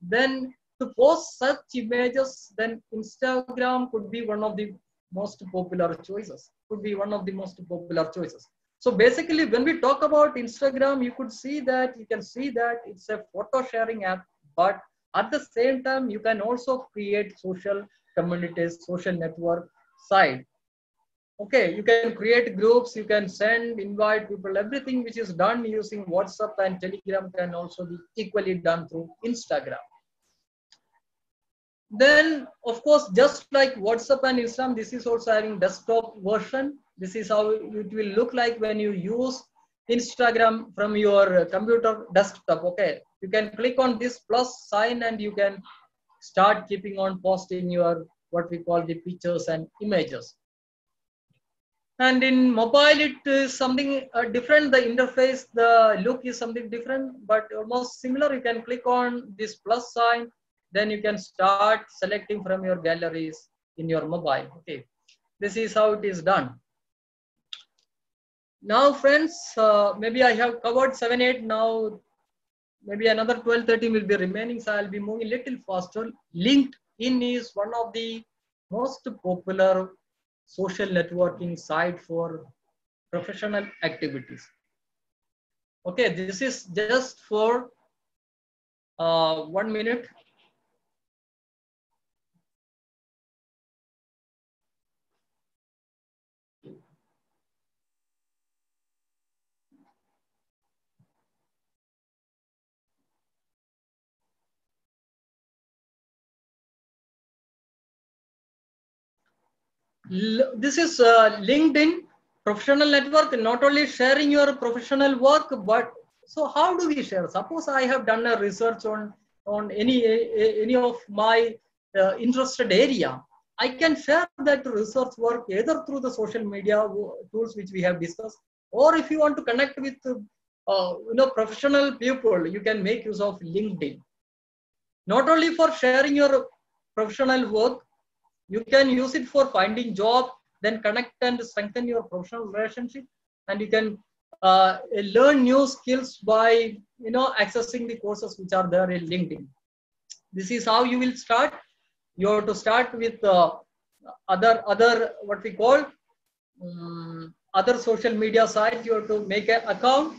then to post such images, then Instagram could be one of the most popular choices. Could be one of the most popular choices. So basically, when we talk about Instagram, you could see that you can see that it's a photo sharing app, but at the same time, you can also create social communities, social network side. Okay, you can create groups, you can send, invite people, everything which is done using WhatsApp and Telegram can also be equally done through Instagram. Then, of course, just like WhatsApp and Instagram, this is also having desktop version. This is how it will look like when you use Instagram from your computer desktop. Okay, you can click on this plus sign and you can start keeping on posting your what we call the pictures and images. And in mobile, it is something uh, different. The interface, the look is something different, but almost similar. You can click on this plus sign then you can start selecting from your galleries in your mobile. Okay, this is how it is done. Now, friends, uh, maybe I have covered 7, 8. Now, maybe another 12, 13 will be remaining. So I'll be moving a little faster. LinkedIn is one of the most popular social networking site for professional activities. Okay, this is just for uh, one minute. This is uh, LinkedIn professional network, not only sharing your professional work, but so how do we share? Suppose I have done a research on, on any, any of my uh, interested area. I can share that research work either through the social media tools which we have discussed, or if you want to connect with uh, you know professional people, you can make use of LinkedIn. Not only for sharing your professional work, you can use it for finding job then connect and strengthen your professional relationship. And you can uh, learn new skills by you know accessing the courses which are there in linkedin. This is how you will start. You have to start with uh, other other what we call um, other social media sites you have to make an account.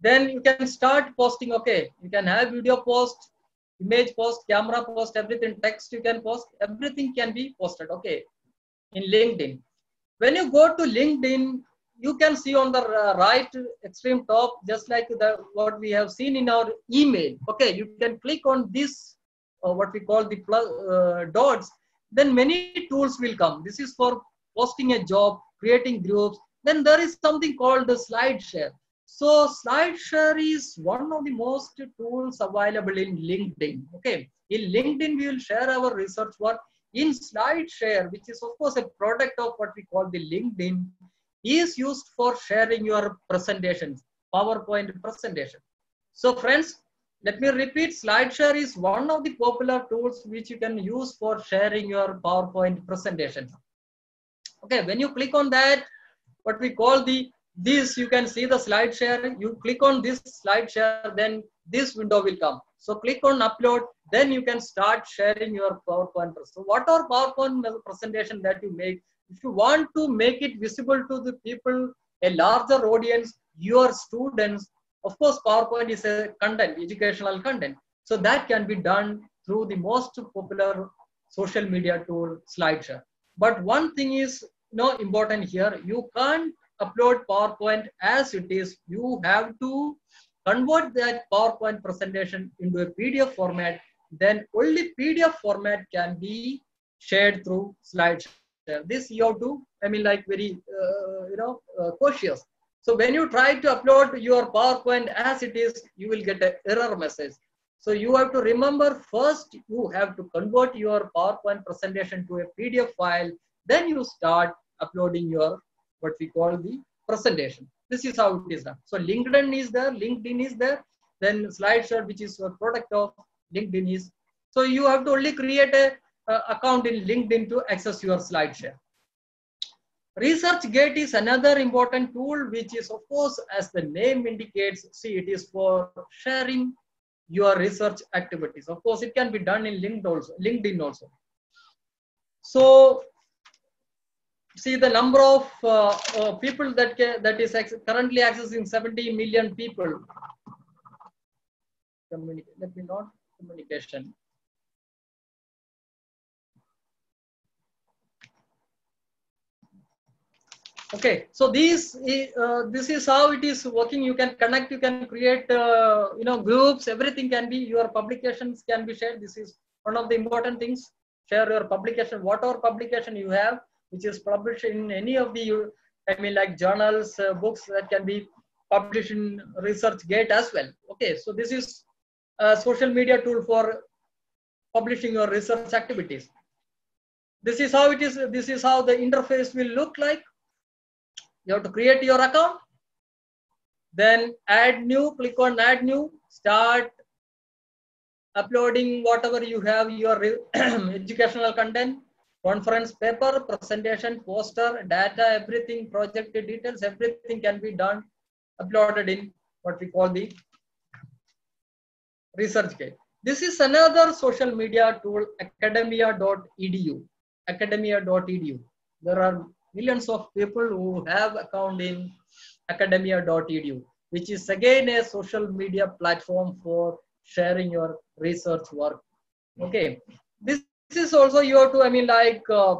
Then you can start posting. Okay you can have video post image post, camera post, everything, text you can post, everything can be posted, okay, in LinkedIn. When you go to LinkedIn, you can see on the right extreme top, just like the what we have seen in our email. Okay, you can click on this, uh, what we call the plus, uh, dots, then many tools will come. This is for posting a job, creating groups. Then there is something called the slide share. So SlideShare is one of the most tools available in LinkedIn. Okay, in LinkedIn we will share our research work. In SlideShare, which is of course a product of what we call the LinkedIn, is used for sharing your presentations, PowerPoint presentation. So friends, let me repeat, SlideShare is one of the popular tools which you can use for sharing your PowerPoint presentation. Okay, when you click on that, what we call the this you can see the slide share. You click on this slide share then this window will come. So click on upload then you can start sharing your powerpoint. So what are powerpoint presentation that you make? If you want to make it visible to the people a larger audience your students of course powerpoint is a content educational content. So that can be done through the most popular social media tool slideshare but one thing is you know important here. You can't upload PowerPoint as it is, you have to convert that PowerPoint presentation into a PDF format. Then only PDF format can be shared through SlideShare. This you have to, I mean, like very, uh, you know, uh, cautious. So when you try to upload your PowerPoint as it is, you will get an error message. So you have to remember first you have to convert your PowerPoint presentation to a PDF file. Then you start uploading your what we call the presentation. This is how it is done. So LinkedIn is there, LinkedIn is there, then SlideShare, which is a product of LinkedIn is. So you have to only create a, a account in LinkedIn to access your SlideShare. ResearchGate is another important tool, which is of course, as the name indicates, see it is for sharing your research activities. Of course, it can be done in LinkedIn also. LinkedIn also. So see the number of uh, uh, people that that is currently accessing 70 million people. Communica- let me not communication. okay so these uh, this is how it is working. You can connect you can create uh, you know groups. Everything can be your publications can be shared. This is one of the important things. Share your publication whatever publication you have which is published in any of the i mean like journals uh, books that can be published in research gate as well. Okay so this is a social media tool for publishing your research activities. This is how it is this is how the interface will look like. You have to create your account then add new click on add new start uploading whatever you have your *clears throat* educational content conference paper presentation poster data everything project details everything can be done uploaded in what we call the research gate this is another social media tool academia.edu academia.edu there are millions of people who have account in academia.edu which is again a social media platform for sharing your research work. Okay. This, is also you have to i mean like uh,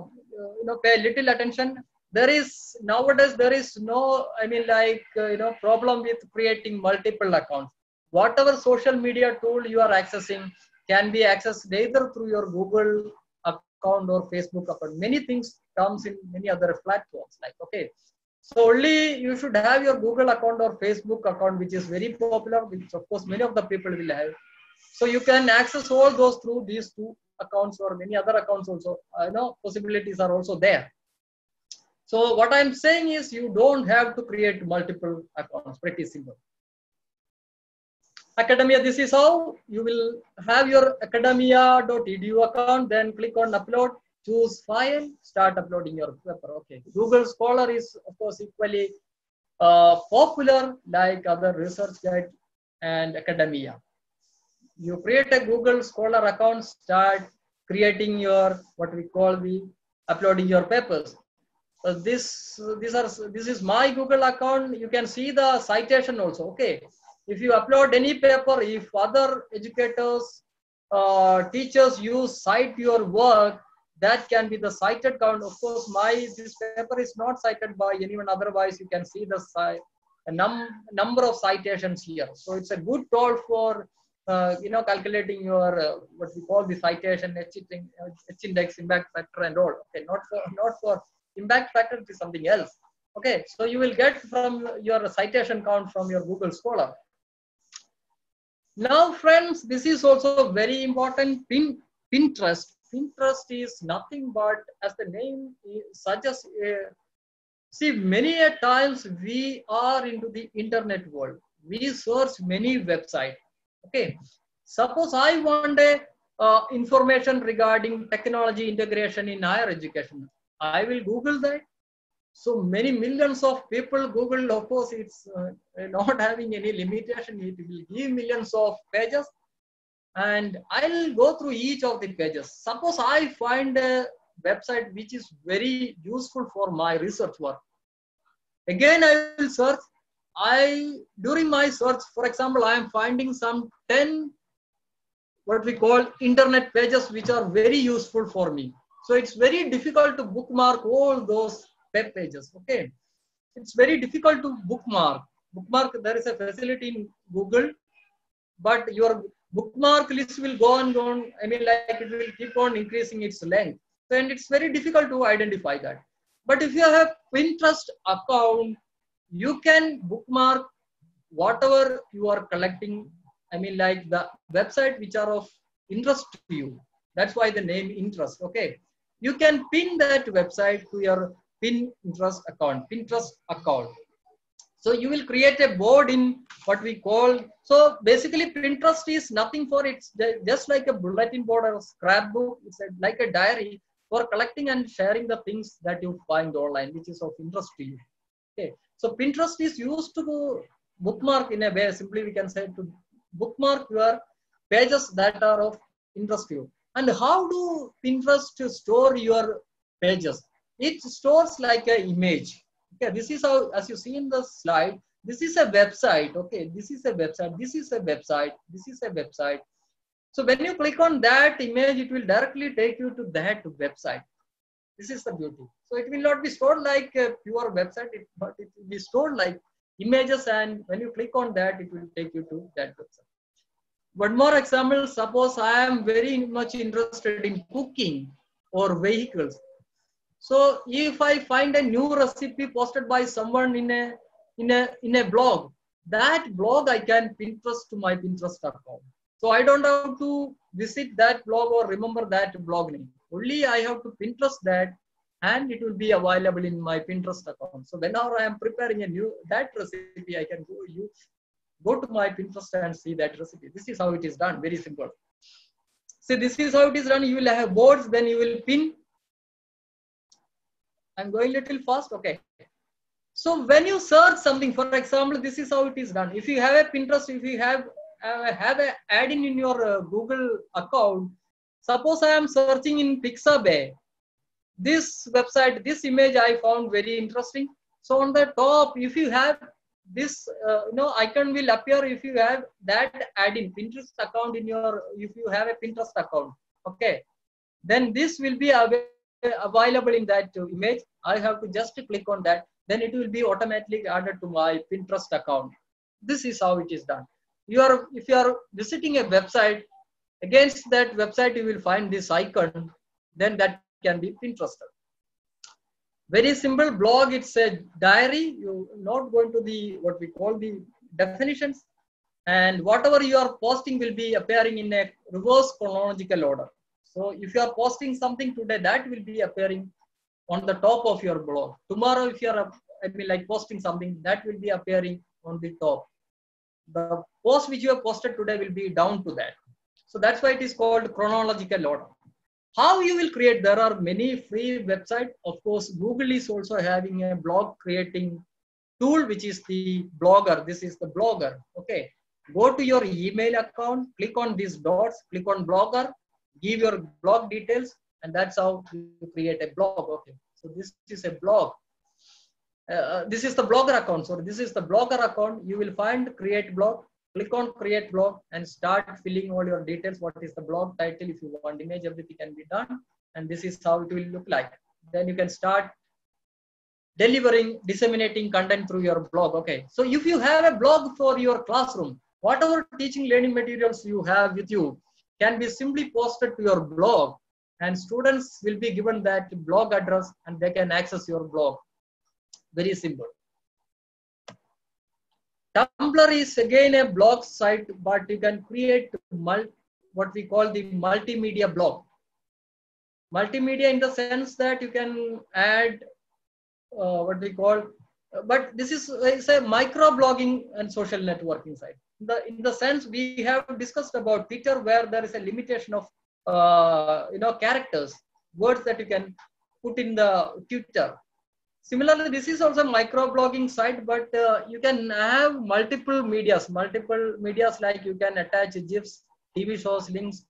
you know pay little attention. There is nowadays there is no i mean like uh, you know problem with creating multiple accounts. Whatever social media tool you are accessing can be accessed either through your google account or facebook account. Many things comes in many other platforms like okay. So only you should have your google account or facebook account which is very popular which of course many of the people will have. So you can access all those through these two accounts or many other accounts also you know possibilities are also there. So what i'm saying is you don't have to create multiple accounts pretty simple. Academia this is how you will have your academia.edu account then click on upload choose file start uploading your paper. Okay. Google scholar is of course equally uh, popular like other ResearchGate and academia you create a google scholar account start creating your what we call the uploading your papers. So this these are this is my google account. You can see the citation also okay? If you upload any paper if other educators uh, teachers use cite your work that can be the cited count. Of course my this paper is not cited by anyone. Otherwise you can see the a num number of citations here. So it's a good tool for uh, you know calculating your uh, what we call the citation h index impact factor and all okay not for not for impact factor it is something else okay so you will get from your citation count from your google scholar now, friends, this is also very important. Pin, Pinterest. Pinterest is nothing but, as the name suggests, uh, see, many a times we are into the internet world. We search many websites. Okay. Suppose I want a uh, information regarding technology integration in higher education. I will Google that. So many millions of people google of course it's uh, not having any limitation. It will give millions of pages. And i'll go through each of the pages. Suppose i find a website which is very useful for my research work. Again i will search i during my search for example i am finding some 10 what we call internet pages which are very useful for me so it's very difficult to bookmark all those web pages. Okay, it's very difficult to bookmark. Bookmark there is a facility in Google, but your bookmark list will go on, go on. I mean, like it will keep on increasing its length, and it's very difficult to identify that. But if you have Pinterest account, you can bookmark whatever you are collecting. I mean, like the website which are of interest to you. That's why the name interest. Okay, you can pin that website to your Pinterest account, Pinterest account. So you will create a board in what we call, so basically Pinterest is nothing for it's just like a bulletin board or a scrapbook. It's like a diary for collecting and sharing the things that you find online, which is of interest to you. Okay. So Pinterest is used to bookmark in a way, simply we can say to bookmark your pages that are of interest to you. And how do Pinterest store your pages? it stores like an image. Okay, this is how, as you see in the slide, this is a website. Okay, this is a website. This is a website. This is a website. So when you click on that image, it will directly take you to that website. This is the beauty. So it will not be stored like a pure website, but it will be stored like images. And when you click on that, it will take you to that website. One more example, suppose I am very much interested in cooking or vehicles. So if I find a new recipe posted by someone in a in a in a blog, that blog I can Pinterest to my Pinterest account. So I don't have to visit that blog or remember that blog name. Only I have to Pinterest that and it will be available in my Pinterest account. So whenever I am preparing a new that recipe, I can go use go to my Pinterest and see that recipe. This is how it is done. Very simple. So this is how it is done. You will have boards, then you will pin I'm going little fast. Okay. So when you search something, for example, this is how it is done. If you have a Pinterest, if you have uh, have a adding in your uh, Google account, suppose I am searching in Pixabay, this website, this image I found very interesting. So on the top, if you have this, uh, you know, icon will appear if you have that add in Pinterest account in your, if you have a Pinterest account, okay, then this will be available available in that image, I have to just click on that. Then it will be automatically added to my Pinterest account. This is how it is done. You are, if you are visiting a website, against that website, you will find this icon. Then that can be Pinterest. Very simple blog. It's a diary. You're not going to the what we call the definitions, and whatever you are posting will be appearing in a reverse chronological order. So if you are posting something today, that will be appearing on the top of your blog. Tomorrow, if you are, I mean, like posting something, that will be appearing on the top. The post which you have posted today will be down to that. So that's why it is called chronological order. How you will create? There are many free websites. Of course, Google is also having a blog creating tool, which is the blogger. This is the blogger. Okay. Go to your email account, click on these dots, click on blogger, give your blog details and that's how you create a blog okay so this is a blog uh, this is the blogger account so this is the blogger account you will find create blog click on create blog and start filling all your details. What is the blog title? If you want image everything can be done. And this is how it will look like. Then you can start delivering disseminating content through your blog. Okay. So if you have a blog for your classroom whatever teaching learning materials you have with you can be simply posted to your blog and students will be given that blog address and they can access your blog. Very simple. Tumblr is again a blog site, but you can create what we call the multimedia blog. Multimedia in the sense that you can add uh, what we call, uh, but this is it's a micro blogging and social networking site the in the sense we have discussed about Twitter, where there is a limitation of uh, you know characters, words that you can put in the Twitter. Similarly, this is also a microblogging site, but uh, you can have multiple medias, multiple medias like you can attach GIFs, TV shows, links.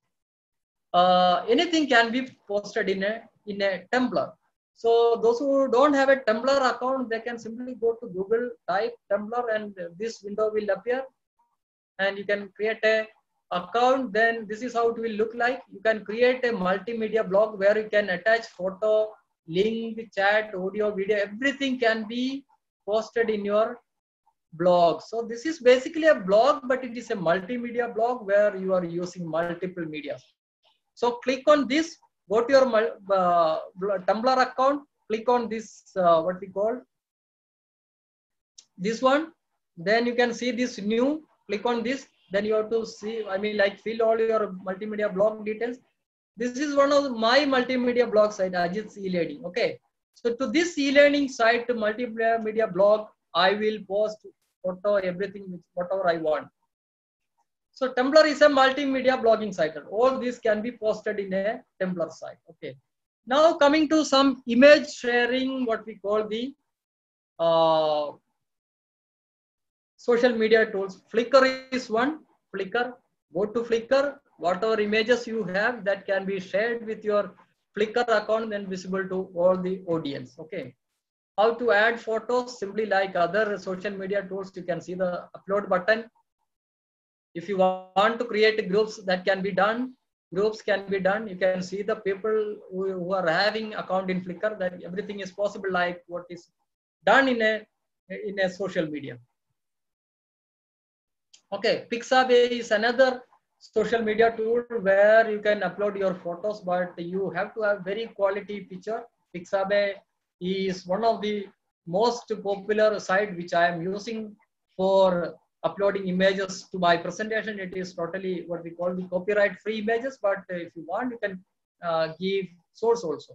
Uh, anything can be posted in a in a Tumblr. So those who don't have a Tumblr account, they can simply go to Google, type Tumblr, and this window will appear and you can create a account then this is how it will look like you can create a multimedia blog where you can attach photo link chat audio video everything can be posted in your blog. So this is basically a blog but it is a multimedia blog where you are using multiple media. So click on this go to your uh, tumblr account click on this uh, what we call this one. Then you can see this new click on this. Then you have to see i mean like fill all your multimedia blog details this is one of my multimedia blog site ajit's e-learning okay so to this e-learning site to multimedia blog i will post photo everything whatever i want so tumblr is a multimedia blogging site all these can be posted in a tumblr site okay now coming to some image sharing what we call the uh, social media tools. Flickr is one. Flickr, go to Flickr. Whatever images you have that can be shared with your Flickr account then visible to all the audience. Okay. How to add photos? Simply like other social media tools, you can see the upload button. If you want to create groups, that can be done. Groups can be done. You can see the people who, who are having account in Flickr that everything is possible like what is done in a in a social media. Okay, Pixabay is another social media tool where you can upload your photos, but you have to have very quality picture. Pixabay is one of the most popular site which I am using for uploading images to my presentation. It is totally what we call the copyright free images, but if you want, you can uh, give source also.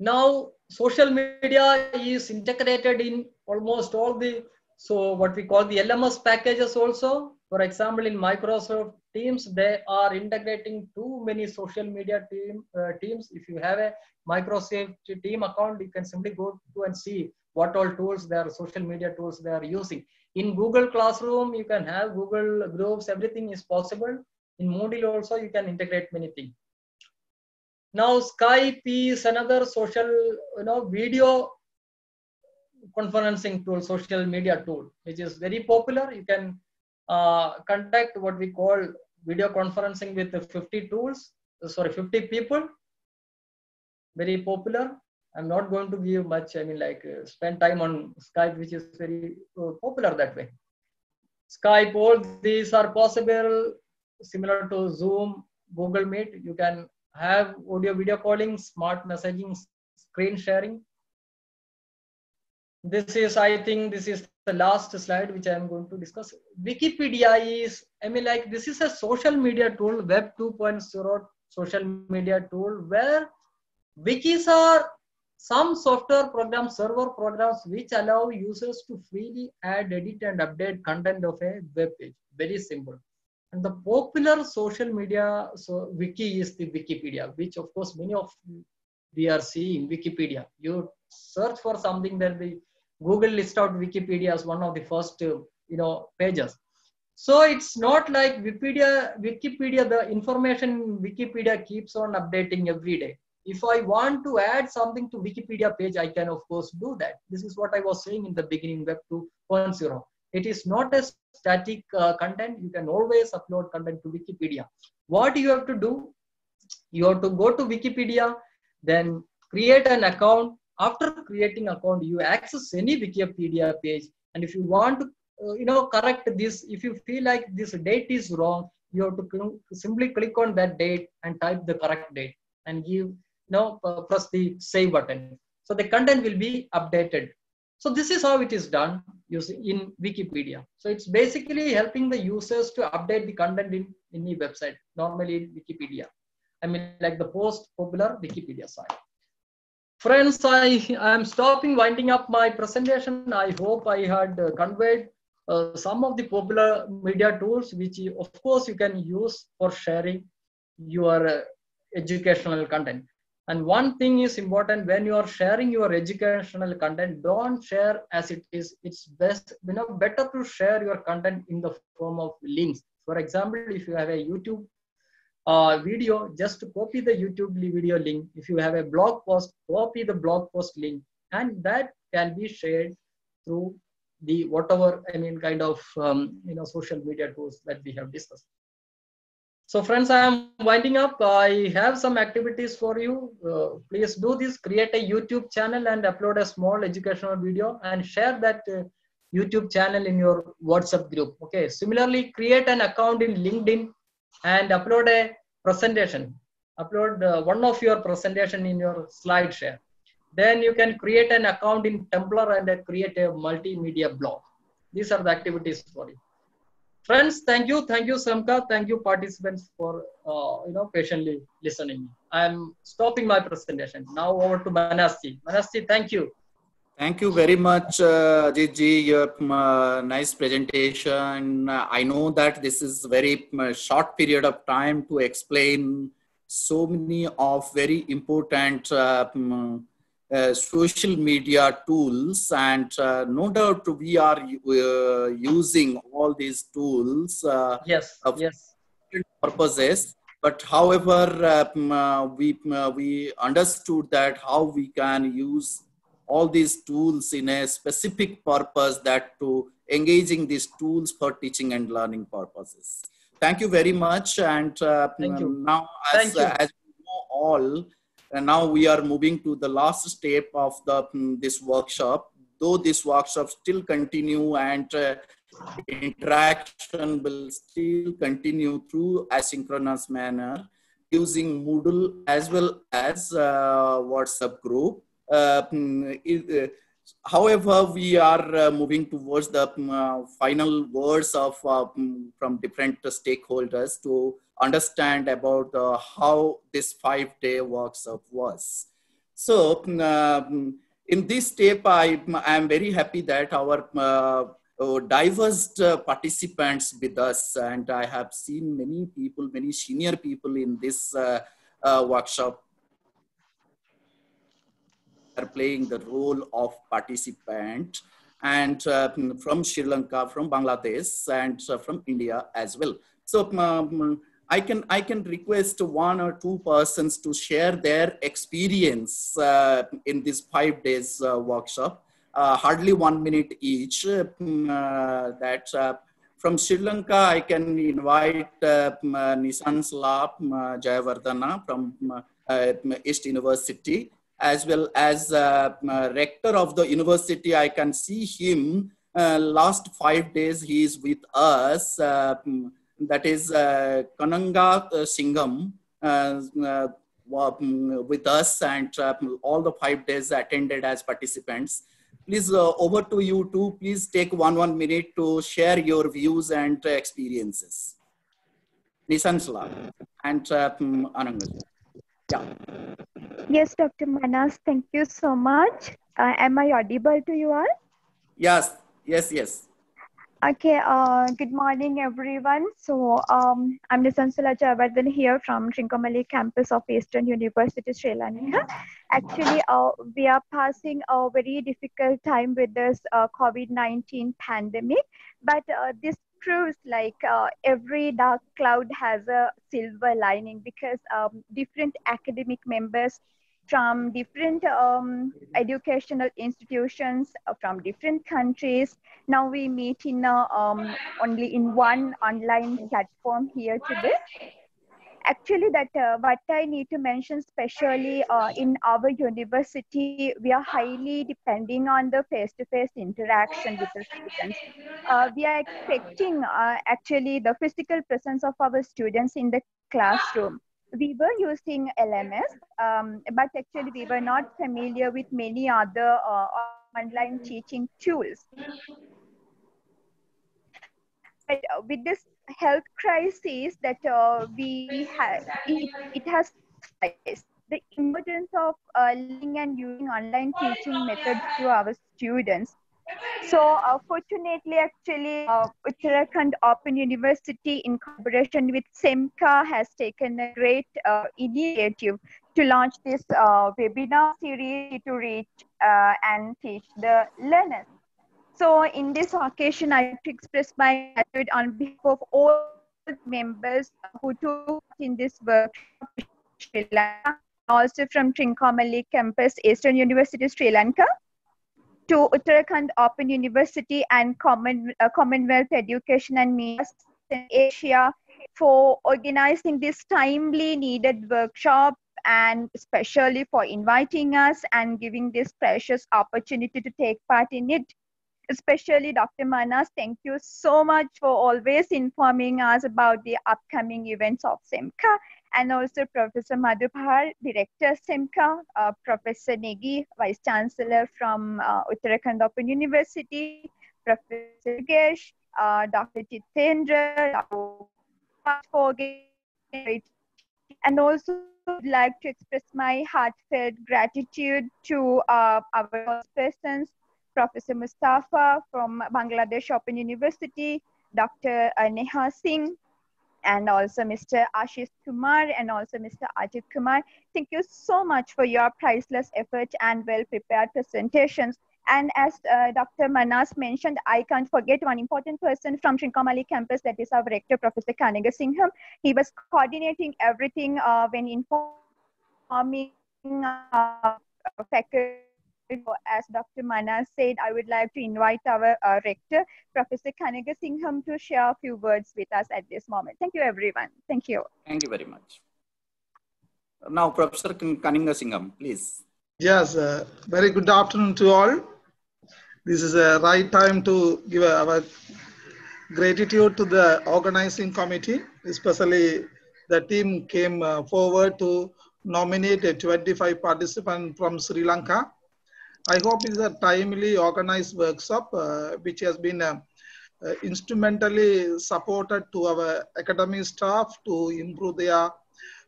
Now, social media is integrated in almost all the so what we call the LMS packages also. For example, in Microsoft Teams, they are integrating too many social media team uh, teams. If you have a Microsoft team account, you can simply go to and see what all tools their social media tools they are using. In Google Classroom, you can have Google Groups, everything is possible. In Moodle also, you can integrate many things. Now Skype is another social, you know, video conferencing tool, social media tool, which is very popular. You can uh, what we call video conferencing with 50 tools, sorry, 50 people. Very popular. I'm not going to give much, I mean, like uh, spend time on Skype, which is very uh, popular that way. Skype, all these are possible, similar to Zoom, Google Meet. You can have audio video calling, smart messaging, screen sharing, this is i think this is the last slide which i am going to discuss. Wikipedia is i mean like this is a social media tool web 2.0 social media tool where wikis are some software programs server programs which allow users to freely add edit and update content of a web page. Very simple. And the popular social media so wiki is the wikipedia which of course many of we are seeing wikipedia. You search for something that be Google list out Wikipedia as one of the first, uh, you know, pages. So it's not like Wikipedia, Wikipedia, the information Wikipedia keeps on updating every day. If I want to add something to Wikipedia page, I can of course do that. This is what I was saying in the beginning, Web 2.0. It is not a static uh, content. You can always upload content to Wikipedia. What you have to do, you have to go to Wikipedia, then create an account, after creating account you access any wikipedia page. And if you want to uh, you know correct this if you feel like this date is wrong you have to simply click on that date and type the correct date and give you know press the save button. So the content will be updated. So this is how it is done using in wikipedia. So it's basically helping the users to update the content in any website normally in wikipedia. I mean like the post popular wikipedia site Friends, I am stopping winding up my presentation. I hope I had uh, conveyed uh, some of the popular media tools, which of course you can use for sharing your uh, educational content. And one thing is important when you are sharing your educational content, don't share as it is. It's best, you know, better to share your content in the form of links. For example, if you have a YouTube uh, video, just to copy the YouTube video link. If you have a blog post, copy the blog post link, and that can be shared through the whatever I mean kind of um, you know social media tools that we have discussed. So friends, I am winding up. I have some activities for you. Uh, please do this. Create a YouTube channel and upload a small educational video and share that uh, YouTube channel in your WhatsApp group. Okay. Similarly, create an account in LinkedIn and upload a presentation. Upload uh, one of your presentation in your slide share. Then you can create an account in Tumblr and uh, create a multimedia blog. These are the activities for you. Friends thank you. Thank you CEMCA. Thank you participants for uh, you know patiently listening. I am stopping my presentation. Now over to manasji manasji thank you Thank you very much, uh, Ajit Your uh, nice presentation. I know that this is very uh, short period of time to explain so many of very important uh, uh, social media tools, and uh, no doubt we are uh, using all these tools. yes. Yes. purposes. But however, uh, we, we understood that how we can use all these tools in a specific purpose that to engaging these tools for teaching and learning purposes. Thank you very much. And uh, Thank you. now, as, uh, as we know all, and now we are moving to the last step of the um, this workshop. Though this workshop still continue and uh, interaction will still continue through asynchronous manner using Moodle as well as uh, WhatsApp group. Uh, mm, uh, however, we are uh, moving towards the um, final words of um, from different stakeholders to understand about how this five-day workshop was. So um, in this step, I am very happy that our uh, diverse uh, participants with us and I have seen many people, many senior people in this uh, workshop are playing the role of participant and uh, from Sri Lanka, from Bangladesh, and uh, from India as well. So um, I can I can request one or two persons to share their experience uh, in this five days uh, workshop. Uh, hardly one minute each. Um, uh, that from Sri Lanka, I can invite Nissan Slap Jayavardhana from East University as well as uh, uh, rector of the university. I can see him uh, last five days. He is with us. Mm, that is Kanaga Singham mm, with us and all the five days attended as participants please uh, over to you too please take one one minute to share your views and uh, experiences Nissan and uh, yeah Yes, Dr. Manas, thank you so much. Uh, am I audible to you all? Yes, yes, yes. Okay, uh, good morning, everyone. So um, I'm Nisansula Javardhan here from Trincomalee campus of Eastern University, Sri Lanka. Actually, uh, we are passing a very difficult time with this uh, COVID-19 pandemic, but uh, this proves like uh, every dark cloud has a silver lining because um, different academic members from different um, educational institutions uh, from different countries. Now we meet in a, um, only in one online platform here today actually that uh, what i need to mention especially uh, in our university we are highly depending on the face-to-face interaction with the students. Uh, we are expecting uh, actually the physical presence of our students in the classroom. We were using lms um, but actually we were not familiar with many other uh, online teaching tools. But uh, with this health crisis that uh, we have, it, it has the emergence of uh, learning and using online teaching methods to our students. So uh, fortunately, actually, uh, Uttarakhand Open University in collaboration with CEMCA has taken a great uh, initiative to launch this uh, webinar series to reach uh, and teach the learners. So in this occasion, I express my gratitude on behalf of all members who took in this workshop, Sri Lanka, also from Trincomalee campus, Eastern University, Sri Lanka, to Uttarakhand Open University and Common, uh, Commonwealth Education and Media Asia for organizing this timely needed workshop and especially for inviting us and giving this precious opportunity to take part in it especially Dr. Manas, thank you so much for always informing us about the upcoming events of CEMCA and also Professor Madhu Parhar, Director CEMCA, uh, Professor Negi, Vice Chancellor from uh, Uttarakhand Open University, Professor Gesh, uh, Dr. Jitendra, and also would like to express my heartfelt gratitude to uh, our persons Professor Mustafa from Bangladesh Open University, Dr. Neha Singh, and also Mr. Ashish Kumar and also Mr. Ajit Kumar. Thank you so much for your priceless effort and well-prepared presentations. And as uh, Dr. Manas mentioned, I can't forget one important person from Trincomalee campus, that is our rector, Professor Kanaga Singham. He was coordinating everything uh, when informing uh, faculty as Dr. Manas said, I would like to invite our uh, rector, Professor Kanaga Singham, to share a few words with us at this moment. Thank you, everyone. Thank you. Thank you very much. Now, Professor Kanaga Singham, please. Yes, uh, very good afternoon to all. This is a right time to give our gratitude to the organizing committee, especially the team came uh, forward to nominate 25 participants from Sri Lanka I hope is a timely organized workshop uh, which has been uh, uh, instrumentally supported to our academic staff to improve their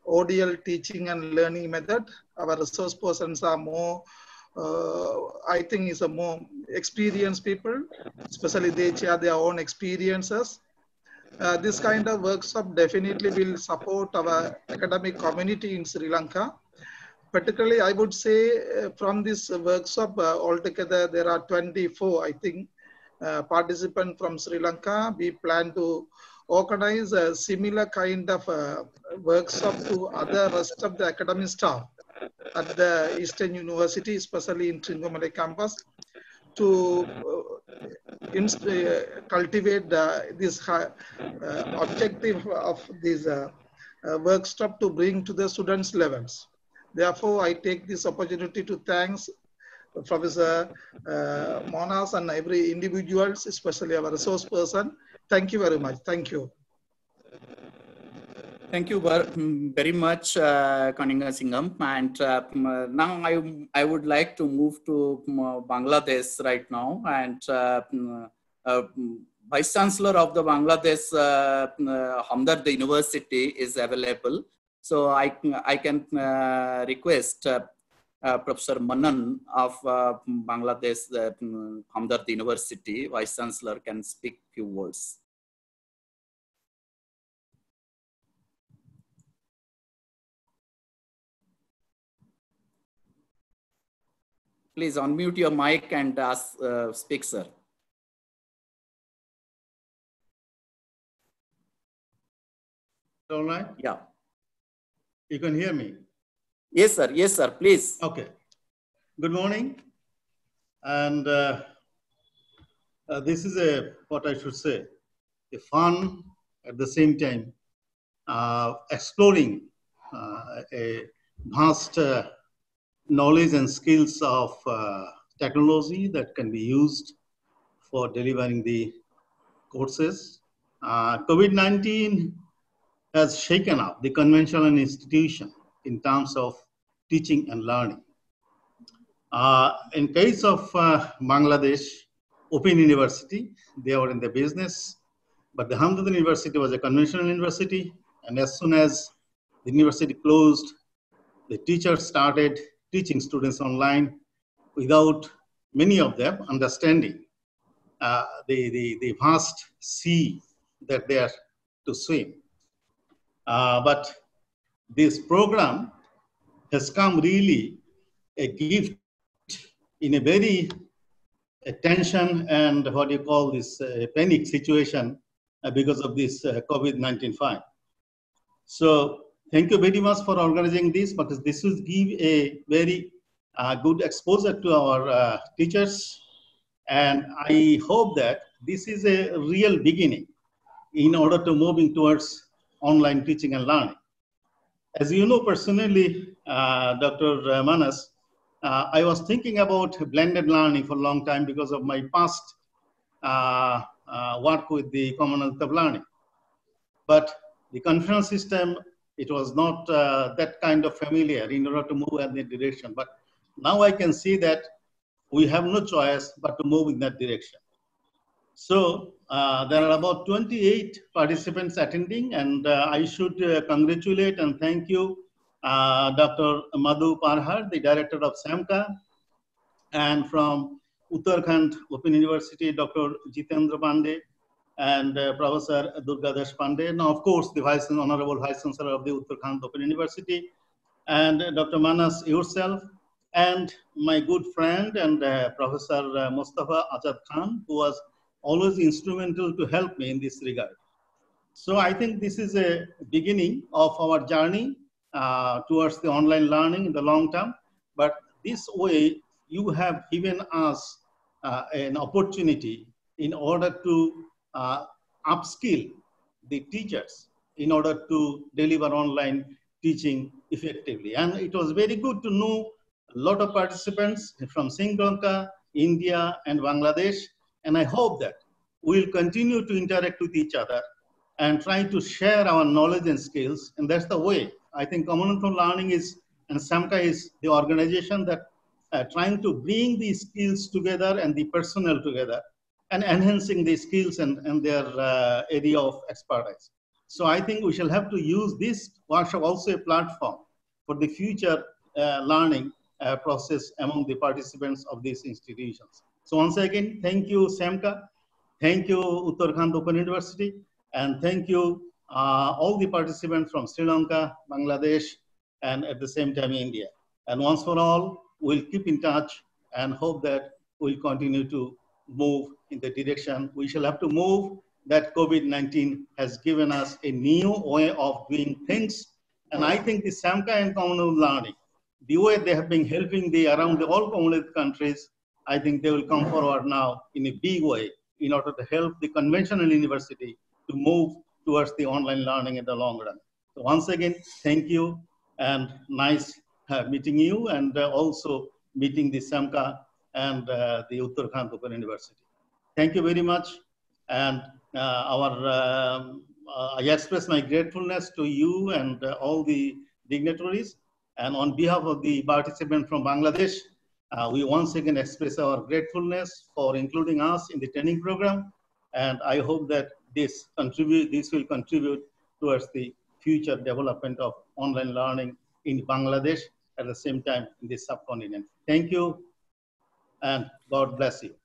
ODL teaching and learning method. Our resource persons are more, uh, I think is a more experienced people, especially they share their own experiences. Uh, this kind of workshop definitely will support our academic community in Sri Lanka particularly I would say uh, from this workshop uh, altogether there are 24 I think uh, participants from Sri Lanka. We plan to organize a similar kind of uh, workshop to other rest of the academic staff at the Eastern University, especially in Trincomalee campus, to uh, uh, cultivate this objective of this workshop to bring to the students' levels. Therefore, I take this opportunity to thank Professor uh, Manas and every individuals, especially our resource person. Thank you very much. Thank you. Thank you very much, uh, Kanaga Singham. And uh, now I, I would like to move to Bangladesh right now. And uh, uh, Vice Chancellor of the Bangladesh uh, uh Hamdard University is available. So I, I can uh, request uh, uh, Professor Manan of Bangladesh uh, Hamdard University, Vice Chancellor, can speak few words. Please unmute your mic and ask, uh, speak, sir. All right. Yeah. You can hear me? Yes, sir. Yes, sir. Please. Okay. Good morning. And uh, uh, this is a, what I should say, a fun at the same time, uh, exploring uh, a vast uh, knowledge and skills of uh, technology that can be used for delivering the courses. COVID-19 has shaken up the conventional institution in terms of teaching and learning. Uh, in case of uh, Bangladesh Open University, they were in the business, but the Hamdard University was a conventional university, and as soon as the university closed, the teachers started teaching students online without many of them understanding uh, the, the, the vast sea that they are to swim. Uh, but this program has come really a gift in a very tension and what you call this uh, panic situation uh, because of this uh, COVID-19 fine. So thank you very much for organizing this, because this will give a very uh, good exposure to our teachers. And I hope that this is a real beginning in order to moving towards online teaching and learning. As you know personally, uh, Dr. Manas, uh, I was thinking about blended learning for a long time because of my past uh, work with the Commonwealth of Learning. But the conference system, it was not uh, that kind of familiar in order to move in that direction. But now I can see that we have no choice but to move in that direction. So uh, there are about 28 participants attending and uh, I should uh, congratulate and thank you uh, Dr. Madhu Parhar, the director of CEMCA and from Uttarakhand Open University, Dr. Jitendra Pandey and uh, Professor Durga Pandey. Now, of course, the Vice Honorable Vice Chancellor of the Uttarakhand Open University and Dr. Manas yourself and my good friend and uh, Professor uh, Mustafa Azad Khan, who was always instrumental to help me in this regard. So I think this is a beginning of our journey uh, towards the online learning in the long term. But this way, you have given us uh, an opportunity in order to uh, upskill the teachers in order to deliver online teaching effectively. And it was very good to know a lot of participants from Sri Lanka, India, and Bangladesh. And I hope that we'll continue to interact with each other and try to share our knowledge and skills. And that's the way I think Commonwealth Learning is, and CEMCA is the organization that uh, trying to bring these skills together and the personnel together and enhancing the skills and, and their uh, area of expertise. So I think we shall have to use this workshop also a platform for the future uh, learning uh, process among the participants of these institutions. So once again, thank you, CEMCA. Thank you, Uttarakhand Open University. And thank you, uh, all the participants from Sri Lanka, Bangladesh, and at the same time, India. And once for all, we'll keep in touch and hope that we'll continue to move in the direction we shall have to move that COVID-19 has given us a new way of doing things. And I think the CEMCA and Commonwealth learning, the way they have been helping the around the all Commonwealth countries, I think they will come forward now in a big way in order to help the conventional university to move towards the online learning in the long run. So once again, thank you and nice uh, meeting you and uh, also meeting the CEMCA and uh, the Uttarakhand Open University. Thank you very much. And uh, our, um, uh, I express my gratefulness to you and uh, all the dignitaries. And on behalf of the participant from Bangladesh, we once again express our gratefulness for including us in the training program. And I hope that this contribute, this will contribute towards the future development of online learning in Bangladesh at the same time in the subcontinent. Thank you and God bless you.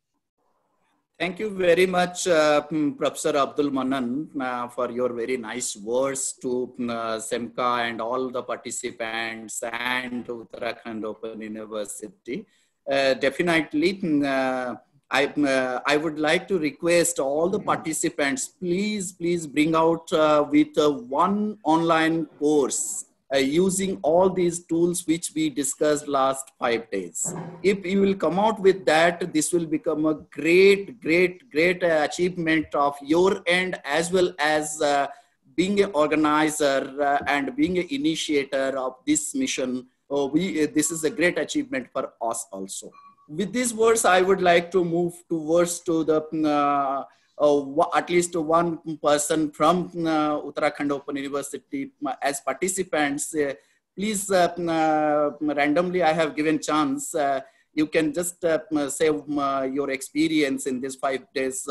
Thank you very much, uh, Professor Abdul Manan, uh, for your very nice words to uh, and all the participants and Uttarakhand Open University. Uh, definitely, mm, uh, I, uh, I would like to request all the participants, please, please bring out with one online course uh, using all these tools which we discussed last five days. If you will come out with that, this will become a great, great, great uh, achievement of your end as well as uh, being an organizer and being an initiator of this mission. Oh, we, uh, this is a great achievement for us also. With these words, I would like to move towards to the uh, uh, at least one person from uh, Uttarakhand Open University as participants. Uh, please, uh, uh, randomly, I have given chance. Uh, you can just say your experience in this five days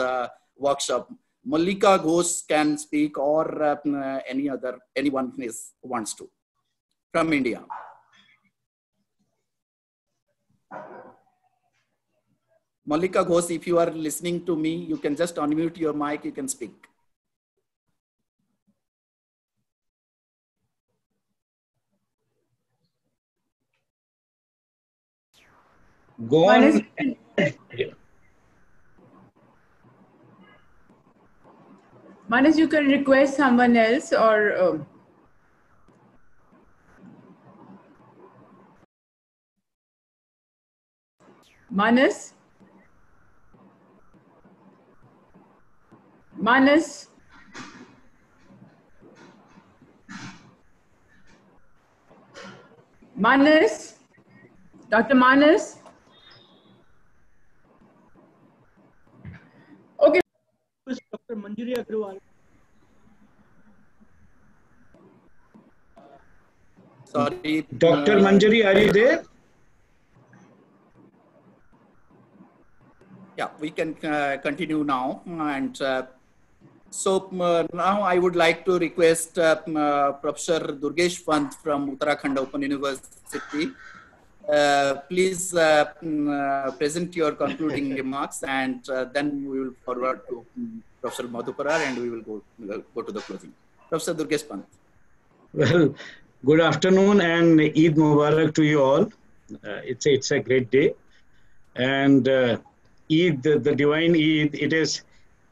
workshop. Malika Ghosh can speak or any other, anyone is, wants to from India. Malika Ghosh, if you are listening to me, you can just unmute your mic, you can speak. Go on. Manas, Manas, you can request someone else or. Um, Manas? Manas? Manas? Dr. Manas? Okay. Dr. Manjari Agrawal. Sorry. Dr. uh, Manjari, are you there? Yeah, we can uh, continue now. And uh, so uh, now I would like to request uh, uh, Professor Durgesh Pant from Uttarakhand Open University. Uh, please uh, mm, uh, present your concluding *laughs* remarks and uh, then we will forward to mm, Professor Madhu Parhar and we will go, go to the closing. Professor Durgesh Pant. Well, good afternoon and Eid Mubarak to you all. uh, it's it's a great day, and uh, Eid, the, the divine Eid, it is.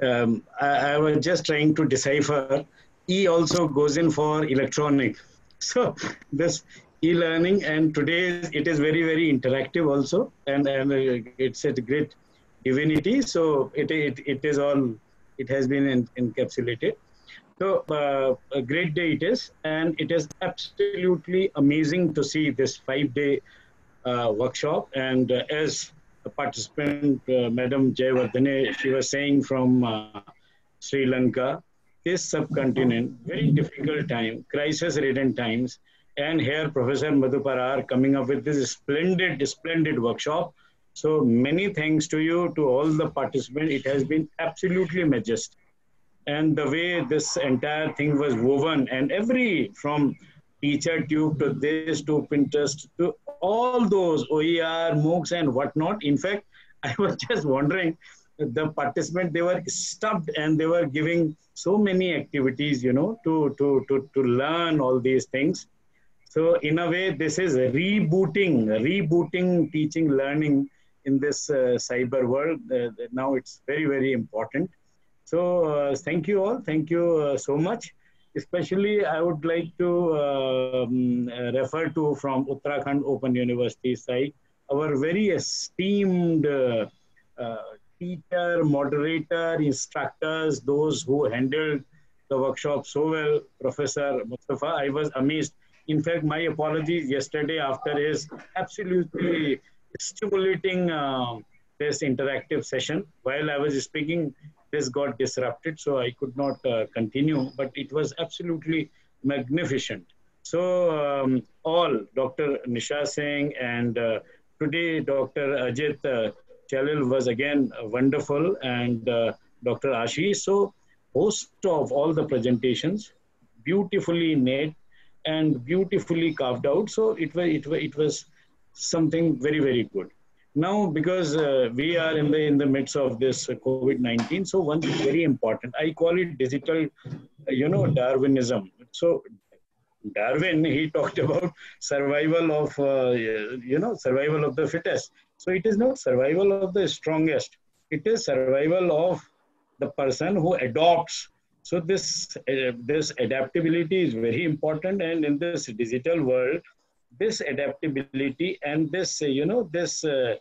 Um, I, I was just trying to decipher. E also goes in for electronic, *laughs* so this e-learning, and today it is very very interactive also, and and it's a great divinity. So it it, it is all. It has been in, encapsulated. So uh, a great day it is, and it is absolutely amazing to see this five-day uh, workshop. And uh, as participant, uh, Madam Jayavardhane, she was saying from uh, Sri Lanka, this subcontinent, very difficult time, crisis-ridden times, and here Professor Madhu Parhar are coming up with this splendid, splendid workshop. So many thanks to you, to all the participants. It has been absolutely majestic and the way this entire thing was woven and every from teacher tube to this to pinterest to all those oer moocs and whatnot in fact *laughs* i was just wondering the participants they were stuffed and they were giving so many activities you know to to to, to learn all these things so in a way this is rebooting rebooting teaching learning in this uh, cyber world uh, now it's very very important so uh, thank you all. Thank you uh, so much. Especially, I would like to um, refer to from Uttarakhand Open University side, our very esteemed uh, uh, teacher, moderator, instructors, those who handled the workshop so well, Professor Mustafa. I was amazed. In fact, my apologies yesterday after his absolutely stimulating uh, this interactive session. While I was speaking, this got disrupted, so I could not uh, continue, but it was absolutely magnificent. So um, all, Dr. Nisha Singh and uh, today Dr. Ajit uh, Chalil was again wonderful and uh, Dr. Ashi. So host of all the presentations, beautifully made and beautifully carved out. So it was, it was, it was something very, very good now because uh, we are in the in the midst of this covid-19 so one very important i call it digital you know darwinism. So darwin he *laughs* talked about survival of uh, you know survival of the fittest. So it is not survival of the strongest. It is survival of the person who adopts. So this uh, this adaptability is very important and in this digital world this adaptability and this, you know, this, uh,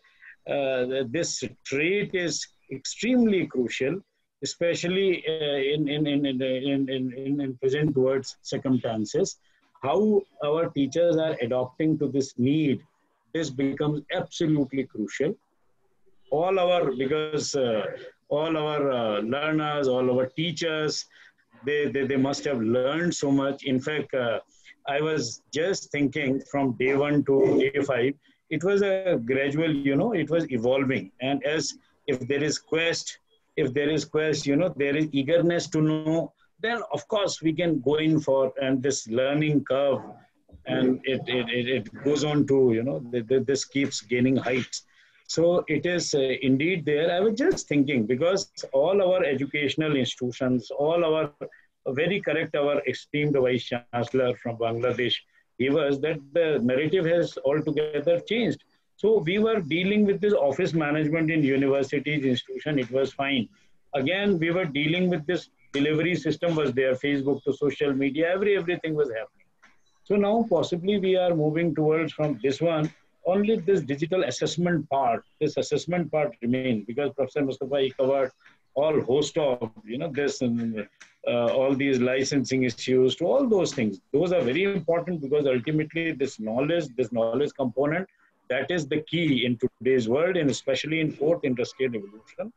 uh, this trait is extremely crucial, especially uh, in, in, in, in, in, in, in present words circumstances. How our teachers are adopting to this need, this becomes absolutely crucial. All our, because uh, all our uh, learners, all our teachers, they, they, they must have learned so much. In fact, uh, I was just thinking from day one to day five, it was a gradual, you know, it was evolving. And as if there is quest, if there is quest, you know, there is eagerness to know, then of course we can go in for and this learning curve and it, it, it, it goes on to, you know, this keeps gaining height. So it is uh, indeed there. I was just thinking because all our educational institutions, all our very correct our esteemed Vice Chancellor from Bangladesh gave us that the narrative has altogether changed. So we were dealing with this office management in universities, institution, it was fine. Again, we were dealing with this delivery system was there, Facebook to social media, every everything was happening. So now possibly we are moving towards from this one, only this digital assessment part, this assessment part remains because Professor Mustafa he covered all host of, you know, this and uh, all these licensing issues to all those things. Those are very important because ultimately this knowledge, this knowledge component, that is the key in today's world and especially in fourth industrial revolution.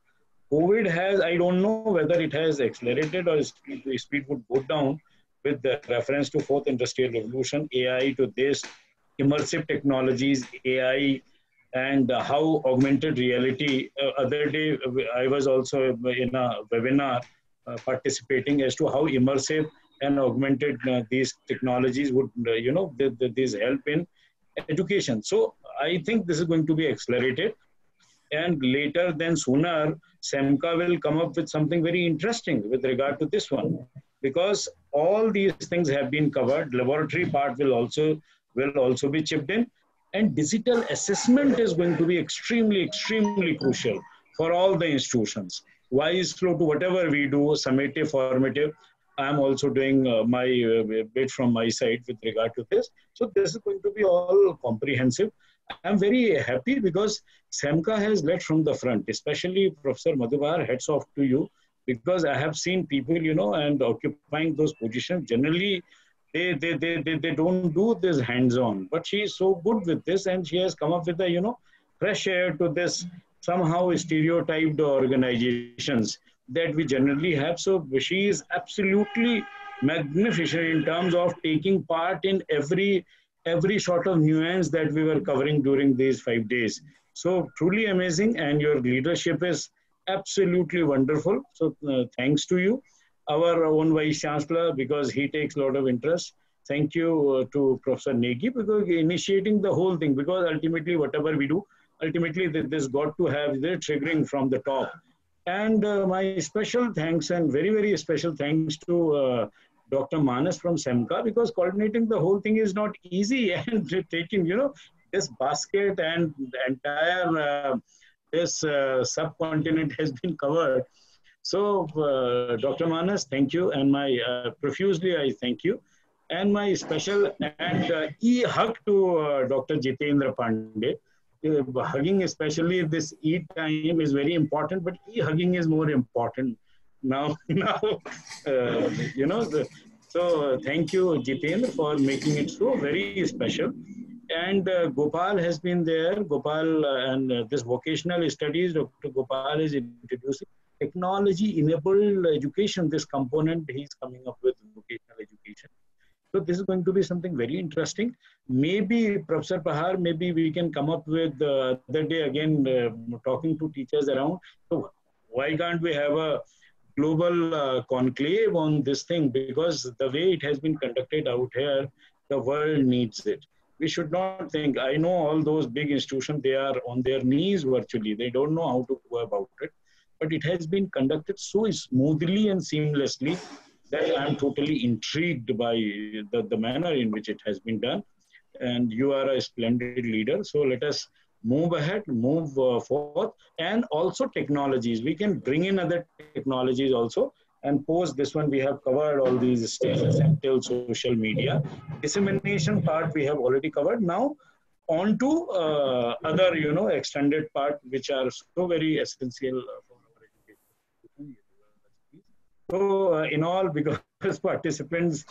COVID has, I don't know whether it has accelerated or speed, speed would go down with the reference to fourth industrial revolution, AI to this, immersive technologies, AI, and how augmented reality. Uh, other day, I was also in a webinar participating as to how immersive and augmented uh, these technologies would, uh, you know, th- th- these help in education. So I think this is going to be accelerated. And later than sooner, CEMCA will come up with something very interesting with regard to this one. Because all these things have been covered. Laboratory part will also will also be chipped in. And digital assessment is going to be extremely, extremely crucial for all the institutions. Wise flow to whatever we do, summative, formative. I'm also doing uh, my uh, bit from my side with regard to this. So this is going to be all comprehensive. I'm very happy because CEMCA has led from the front, especially Professor Madhu Parhar, heads off to you, because I have seen people, you know, and occupying those positions. Generally, they, they, they, they, they don't do this hands-on, but she is so good with this and she has come up with a, you know, fresh air to this somehow stereotyped organizations that we generally have. So she is absolutely magnificent in terms of taking part in every every sort of nuance that we were covering during these five days. So truly amazing, and your leadership is absolutely wonderful. So uh, thanks to you, our own vice chancellor, because he takes a lot of interest. Thank you uh, to Professor Negi because initiating the whole thing. Because ultimately, whatever we do, ultimately this got to have the triggering from the top. And uh, my special thanks and very very special thanks to uh, Dr. Manas from CEMCA because coordinating the whole thing is not easy *laughs* and taking, you know, this basket and the entire uh, this uh, subcontinent *laughs* has been covered. So, uh, Dr. Manas, thank you, and my uh, profusely I thank you, and my special and e hug to Dr. Jitendra Pandey. Hugging, especially this e time, is very important, but hugging is more important now *laughs* now uh, you know the, so thank you jitendra for making it so very special. And uh, gopal has been there. Gopal uh, and uh, this vocational studies dr gopal is introducing technology enabled education. This component he's coming up with vocational education so this is going to be something very interesting. Maybe Professor Parhar, maybe we can come up with the other day again uh, talking to teachers around. So why can't we have a global uh, conclave on this thing because the way it has been conducted out here, the world needs it. We should not think, I know all those big institutions, they are on their knees virtually. They don't know how to go about it. But it has been conducted so smoothly and seamlessly that I'm totally intrigued by the, the manner in which it has been done. And you are a splendid leader. So let us move ahead, move uh, forth, and also technologies. We can bring in other technologies also. And post this one, we have covered all these stages until social media. Dissemination part we have already covered. Now, on to uh, other, you know, extended part, which are so very essential. So, uh, in all, *laughs* because participants,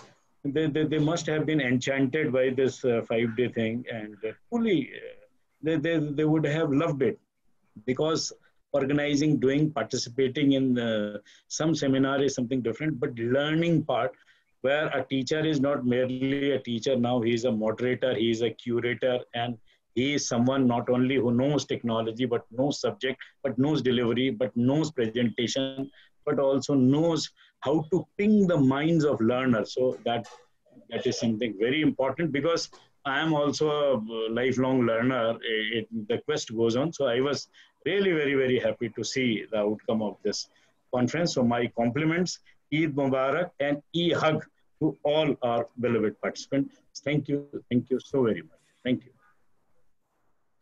they, they, they must have been enchanted by this uh, five-day thing and fully uh, they, they, they would have loved it. Because organizing, doing, participating in uh, some seminar is something different, but learning part where a teacher is not merely a teacher. Now, he is a moderator, he is a curator, and he is someone not only who knows technology, but knows subject, but knows delivery, but knows presentation, but also knows how to ping the minds of learners. So that that is something very important because I am also a lifelong learner. It, the quest goes on. So I was really very, very happy to see the outcome of this conference. So my compliments, Eid Mubarak and E hug to all our beloved participants. Thank you. Thank you so very much. Thank you.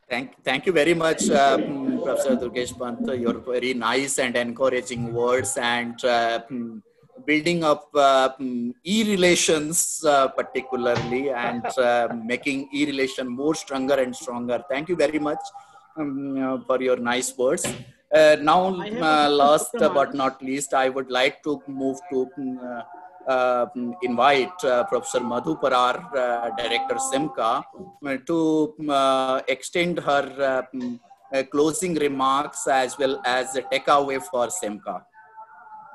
Thank, thank you very much, uh, Professor Durgesh Pant. Your very nice and encouraging words and uh, building up uh, mm, e-relations uh, particularly and uh, making e-relation more stronger and stronger. Thank you very much um, for your nice words. Uh, now, last but not least, I would like to move to mm, mm, Um, invite uh, Professor Madhu Parhar, uh, Director CEMCA, uh, to extend her um, closing remarks as well as a takeaway for CEMCA.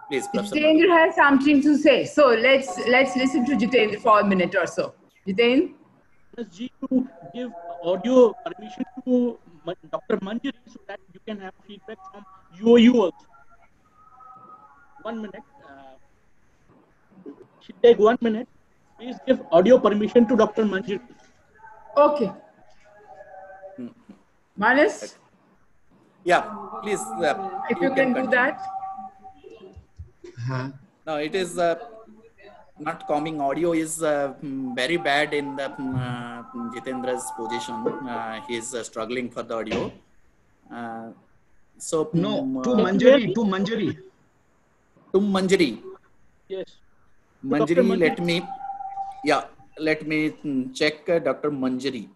Please, Professor. Jitendra has something to say. So let's let's listen to Jitendra for a minute or so. Jitendra? G to give audio permission to Dr. Manjari so that you can have feedback from UOU also. One minute. Should take one minute. Please give audio permission to Dr. Manjari. Okay. Manas? Yeah, please. Uh, if you, you can, can do that. Huh? No, it is. Uh, not coming. Audio is uh, very bad in the uh, Jitendra's position. Uh, he is uh, struggling for the audio. Uh, so No, mm, to Manjari, to Manjari. to Manjari. Yes. Manjari, Manjari. let me, yeah, let me check uh, Dr. Manjari.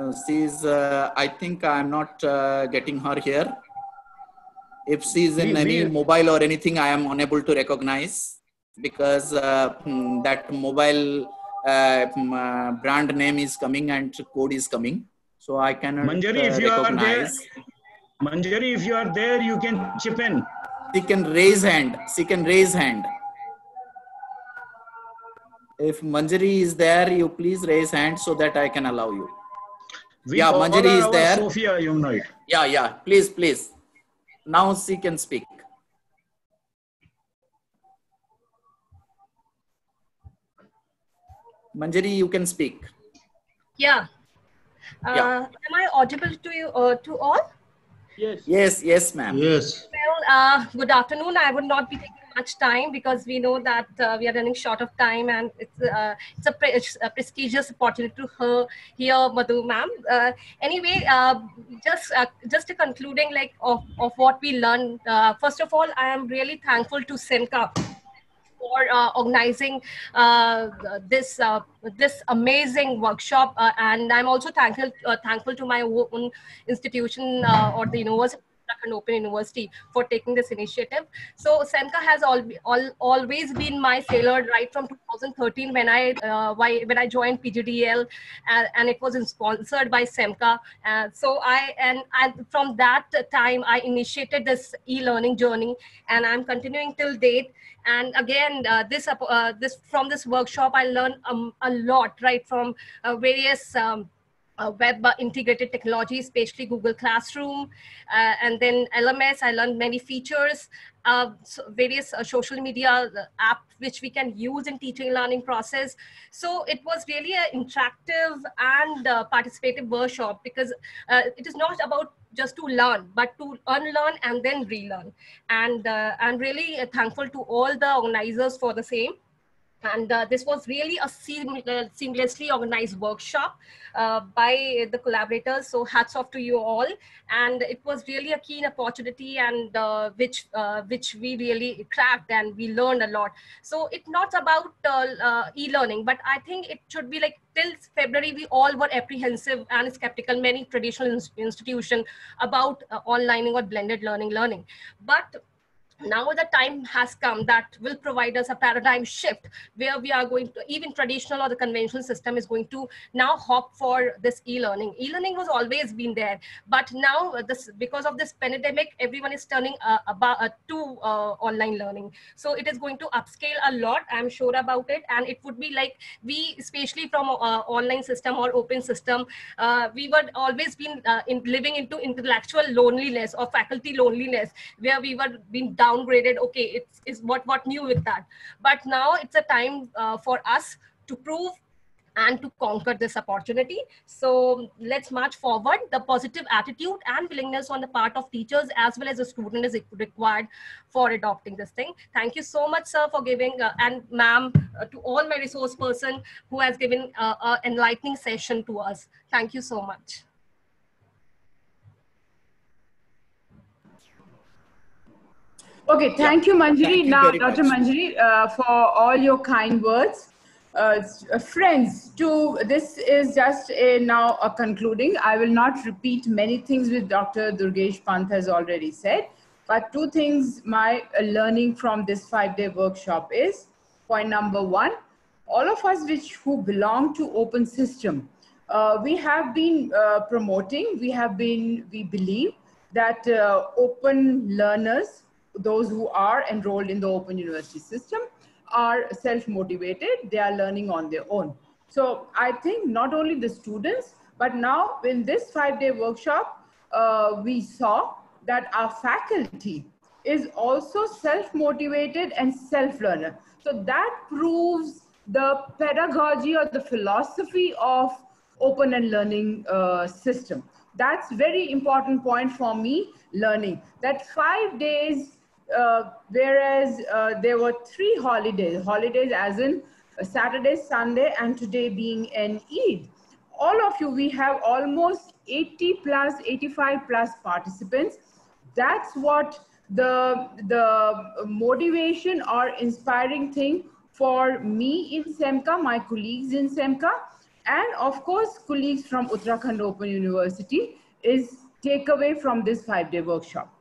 Uh, she's, uh, I think I'm not uh, getting her here. If she's in We- any we- mobile or anything, I am unable to recognize because uh, mm, that mobile Uh, um, uh, brand name is coming and code is coming. So I cannot Manjari, uh, if you are there, recognize. Manjari, if you are there, you can chip in. She can raise hand. She can raise hand. If Manjari is there, you please raise hand so that I can allow you. We Yeah, Manjari is there. Sophia humanoid. Yeah, yeah. Please, please. Now she can speak. Manjari, you can speak. Yeah. Uh, Yeah. Am I audible to you uh, to all? Yes. Yes, yes, ma'am. Yes. Well, uh, good afternoon. I would not be taking much time because we know that uh, we are running short of time and it's, uh, it's, a, pre- it's a prestigious opportunity to her, hear Madhu ma'am. Uh, anyway, uh, just uh, just a concluding like of, of what we learned. Uh, first of all, I am really thankful to CEMCA for uh, organizing uh, this uh, this amazing workshop, uh, and I'm also thankful uh, thankful to my own institution uh, or the university. Open University for taking this initiative. So CEMCA has all, all, always been my sailor right from 2013 when I uh, when I joined PGDL and, and it was sponsored by CEMCA. Uh, so I and, and from that time I initiated this e-learning journey and I'm continuing till date and again uh, this uh, this from this workshop i learned um, a lot right from uh, various um, uh, web uh, integrated technologies, especially Google Classroom, uh, and then LMS. I learned many features, so various social media app which we can use in teaching learning process. So it was really an interactive and participative workshop because it is not about just to learn, but to unlearn and then relearn. And uh, I'm really uh, thankful to all the organizers for the same and uh, this was really a seam- uh, seamlessly organized workshop uh, by the collaborators. So hats off to you all. And it was really a keen opportunity and uh, which uh, which we really cracked and we learned a lot. So it's not about uh, e-learning but i think it should be like till february we all were apprehensive and skeptical. Many traditional ins- institution about onlining or blended learning learning. But now the time has come that will provide us a paradigm shift where we are going to even traditional or the conventional system is going to now hop for this e-learning. E-learning was always been there but now this because of this pandemic everyone is turning uh, about uh, to uh, online learning. So it is going to upscale a lot i'm sure about it and it would be like we especially from uh, online system or open system uh, we were always been uh, in living into intellectual loneliness or faculty loneliness where we were being downgraded okay it's, it's what what new with that but now it's a time uh, for us to prove and to conquer this opportunity. So let's march forward. The positive attitude and willingness on the part of teachers as well as the student is required for adopting this thing. Thank you so much, sir, for giving, uh, and ma'am, uh, to all my resource person who has given uh, an enlightening session to us. Thank you so much. Okay, thank you, Manjari. Thank now, very Dr. much. Manjari, uh, for all your kind words. Uh, uh, friends, to this is just a, now a concluding. I will not repeat many things which Dr. Durgesh Pant has already said, but two things my uh, learning from this five-day workshop is. Point number one, all of us which who belong to open system, uh, we have been uh, promoting, we have been, we believe that uh, open learners, those who are enrolled in the open university system are self-motivated, they are learning on their own. So I think not only the students, but now in this five-day workshop, uh, we saw that our faculty is also self-motivated and self-learner. So that proves the pedagogy or the philosophy of open and learning uh, system. That's very important point for me, learning. That five days, uh, whereas uh, there were three holidays, holidays as in Saturday, Sunday, and today being an Eid. All of you, we have almost 80 plus, 85 plus participants. That's what the, the motivation or inspiring thing for me in CEMCA, my colleagues in CEMCA, and of course, colleagues from Uttarakhand Open University is takeaway from this five-day workshop.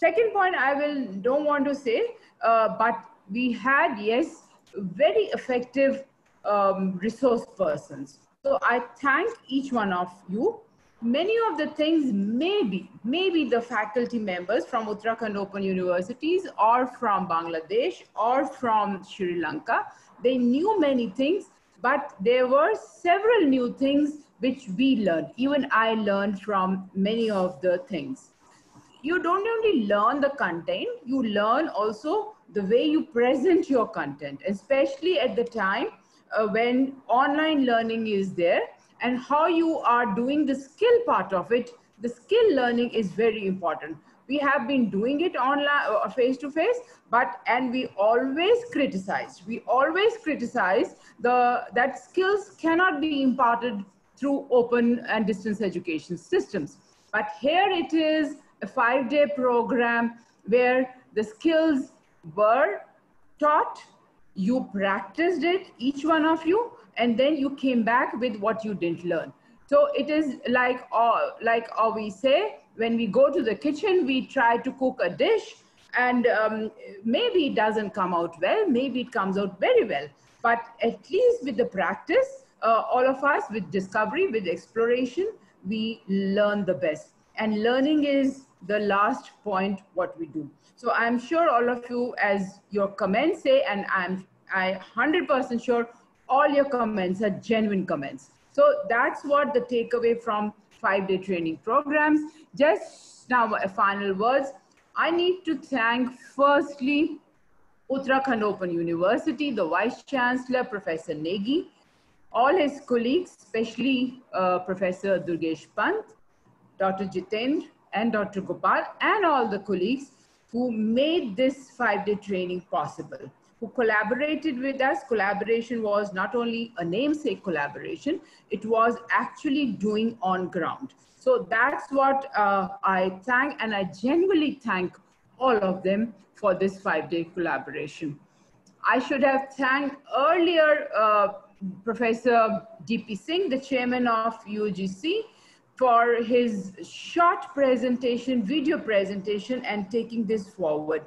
Second point I will don't want to say, uh, but we had, yes, very effective um, resource persons. So I thank each one of you. Many of the things maybe, maybe the faculty members from Uttarakhand Open Universities or from Bangladesh or from Sri Lanka, they knew many things, but there were several new things which we learned. Even I learned from many of the things. You don't only learn the content, you learn also the way you present your content, especially at the time uh, when online learning is there and how you are doing the skill part of it. The skill learning is very important. We have been doing it online or uh, face to face, but and we always criticize. We always criticize the that skills cannot be imparted through open and distance education systems. But here it is a five-day program where the skills were taught, you practiced it, each one of you, and then you came back with what you didn't learn. So it is like, uh, like uh, we say, when we go to the kitchen, we try to cook a dish and um, maybe it doesn't come out well, maybe it comes out very well. But at least with the practice, uh, all of us with discovery, with exploration, we learn the best. And learning is the last point what we do. So I'm sure all of you, as your comments say, and I'm I 100% sure all your comments are genuine comments. So that's what the takeaway from five-day training programs. Just now, a final words. I need to thank firstly Uttarakhand Open University, the Vice Chancellor, Professor Negi, all his colleagues, especially uh, Professor Durgesh Pant, Dr. Jitendra, and Dr. Gopal, and all the colleagues who made this five-day training possible, who collaborated with us. Collaboration was not only a namesake collaboration, it was actually doing on ground. So that's what uh, I thank, and I genuinely thank all of them for this five-day collaboration. I should have thanked earlier uh, Professor D.P. Singh, the chairman of UGC, for his short presentation, video presentation, and taking this forward.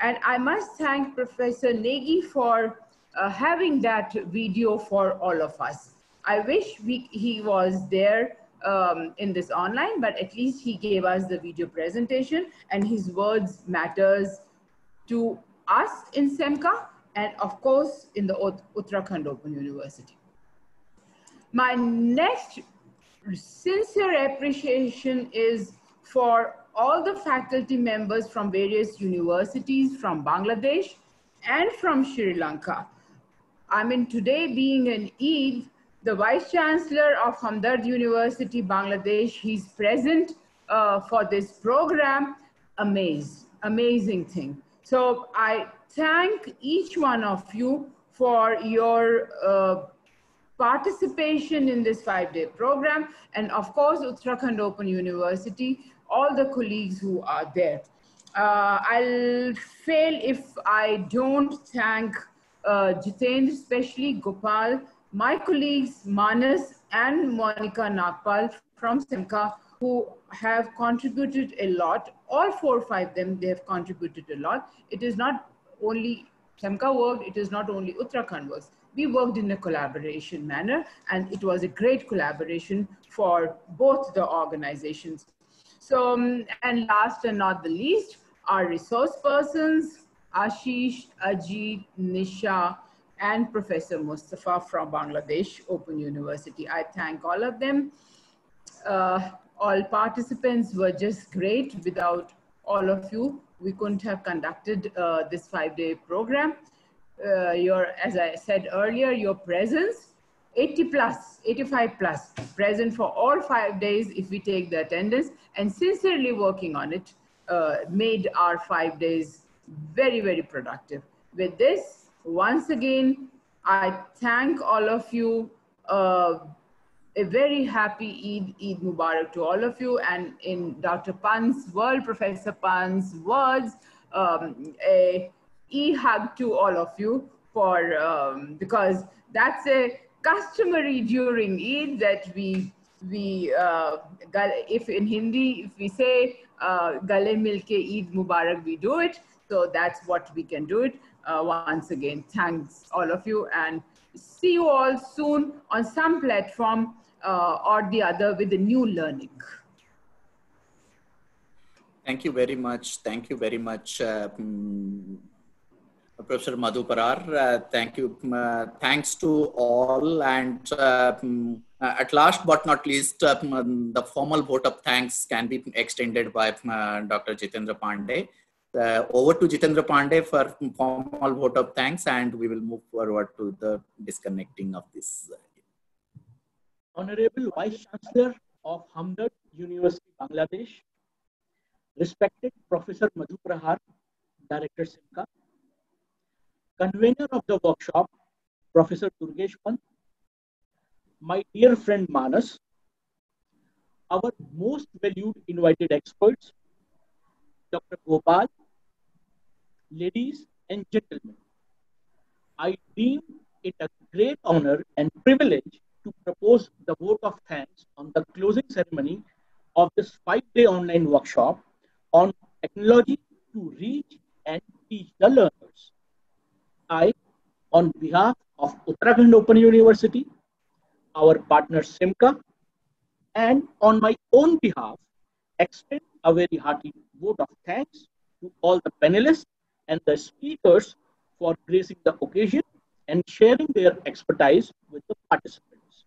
And I must thank Professor Negi for uh, having that video for all of us. I wish we, he was there um, in this online, but at least he gave us the video presentation and his words matters to us in CEMCA and of course in the Uttarakhand Open University. My next sincere appreciation is for all the faculty members from various universities from Bangladesh and from Sri Lanka. I mean, today being an Eid, the Vice Chancellor of Hamdard University, Bangladesh, he's present uh, for this program. Amazing, amazing thing. So I thank each one of you for your uh, participation in this five-day program, and of course, Uttarakhand Open University, all the colleagues who are there. Uh, I'll fail if I don't thank uh, Jitendra, especially Gopal, my colleagues Manas and Monica Nagpal from CEMCA, who have contributed a lot. All four or five of them, they have contributed a lot. It is not only CEMCA worked, it is not only Uttarakhand works we worked in a collaboration manner and it was a great collaboration for both the organizations. So, um, and last and not the least, our resource persons, Ashish, Ajit, Nisha, and Professor Mustafa from Bangladesh Open University. I thank all of them. Uh, all participants were just great. Without all of you, we couldn't have conducted uh, this five-day program uh, your, as I said earlier, your presence 80 plus, 85 plus, present for all five days if we take the attendance and sincerely working on it, uh, made our five days very, very productive. With this, once again, I thank all of you. Uh, a very happy Eid, Eid Mubarak to all of you. And in Dr. Pant's world, Professor Pant's words, um, a e-hug to all of you for, um, because that's a customary during Eid that we, we uh, if in Hindi, if we say uh, Gale Milke Eid Mubarak, we do it. So that's what we can do it. Uh, once again, thanks all of you and see you all soon on some platform uh, or the other with the new learning. Thank you very much. Thank you very much, uh, um, Professor Madhu Parhar. Uh, thank you. Uh, thanks to all. And um, at last but not least, the formal vote of thanks can be extended by Dr. Jitendra Pandey. Uh, over to Jitendra Pandey for formal vote of thanks, and we will move forward to the disconnecting of this. Honorable Vice Chancellor of Hamdard University, Bangladesh, respected Professor Madhu Parhar, Director CEMCA, convener of the workshop, Professor Durgesh Pant, my dear friend Manas, our most valued invited experts, Dr. Gopal, ladies and gentlemen, I deem it a great honor and privilege to propose the vote of thanks on the closing ceremony of this five-day online workshop on technology to reach and teach the learners. I, on behalf of Uttarakhand Open University, our partner CEMCA, and on my own behalf, extend a very hearty vote of thanks to all the panelists and the speakers for gracing the occasion and sharing their expertise with the participants.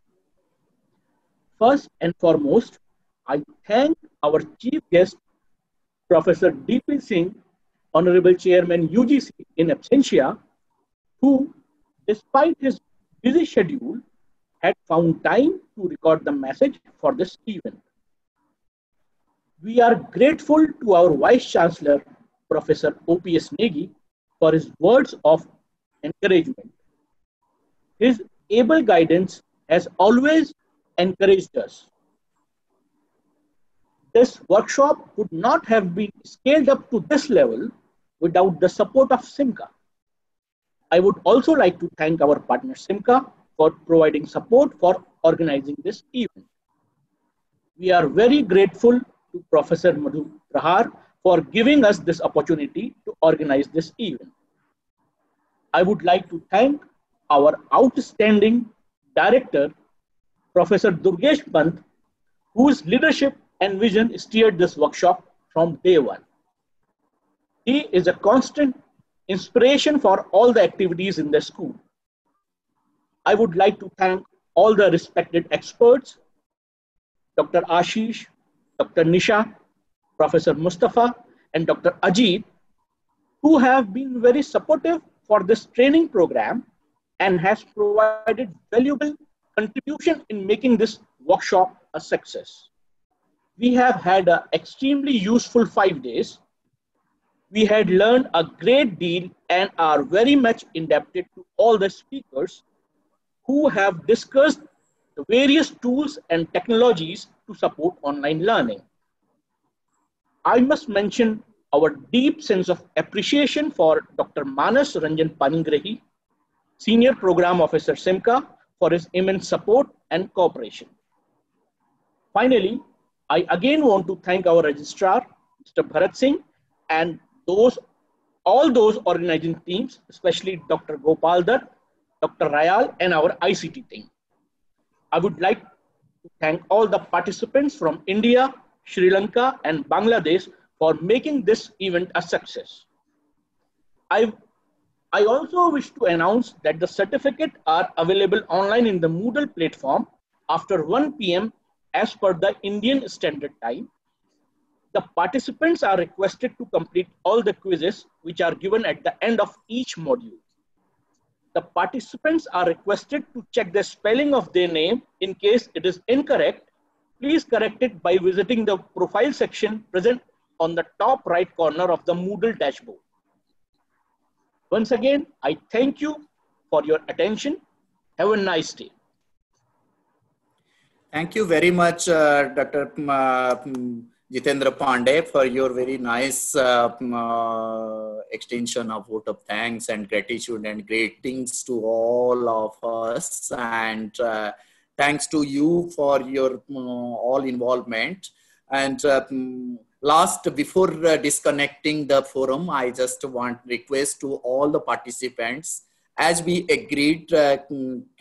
First and foremost, I thank our chief guest, Professor D.P. Singh, Honorable Chairman UGC in absentia, who, despite his busy schedule, had found time to record the message for this event. We are grateful to our Vice Chancellor, Professor O.P.S. Negi, for his words of encouragement. His able guidance has always encouraged us. This workshop would not have been scaled up to this level without the support of CEMCA. I would also like to thank our partner CEMCA for providing support for organizing this event. We are very grateful to Professor Madhu Parhar for giving us this opportunity to organize this event. I would like to thank our outstanding director, Professor Durgesh Pant, whose leadership and vision steered this workshop from day one. He is a constant inspiration for all the activities in the school. I would like to thank all the respected experts, Dr. Ashish, Dr. Nisha, Professor Mustafa, and Dr. Ajit, who have been very supportive for this training program and has provided valuable contribution in making this workshop a success. We have had an extremely useful five days. We had learned a great deal and are very much indebted to all the speakers who have discussed the various tools and technologies to support online learning. I must mention our deep sense of appreciation for Dr. Manas Ranjan Panigrahi, Senior Program Officer CEMCA, for his immense support and cooperation. Finally, I again want to thank our registrar, Mr. Bharat Singh, and those all those organizing teams, especially Dr. Gopal Dutt, Dr. Rayal, and our ICT team. I would like to thank all the participants from India, Sri Lanka, and Bangladesh for making this event a success. I I also wish to announce that the certificates are available online in the Moodle platform after 1 p.m. as per the Indian Standard Time. The participants are requested to complete all the quizzes which are given at the end of each module. the participants are requested to check the spelling of their name in case it is incorrect. Please correct it by visiting the profile section present on the top right corner of the Moodle dashboard. Once again, I thank you for your attention. Have a nice day. Thank you very much, uh, Dr. Jitendra Pandey, for your very nice uh, uh, extension of vote of thanks and gratitude and greetings to all of us. And uh, thanks to you for your uh, all involvement. And last, before disconnecting the forum, I just want request to all the participants as we agreed, uh,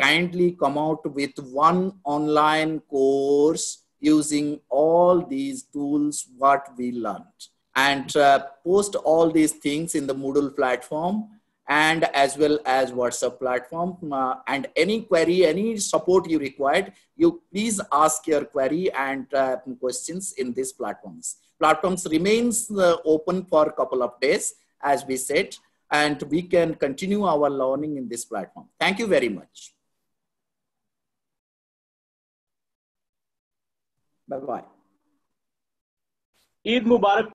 kindly come out with one online course using all these tools what we learned and uh, post all these things in the Moodle platform and as well as WhatsApp platform uh, and any query, any support you required, you please ask your query and uh, questions in these platforms. Platforms remains uh, open for a couple of days as we said and we can continue our learning in this platform. Thank you very much. Bye-bye. Eid Mubarak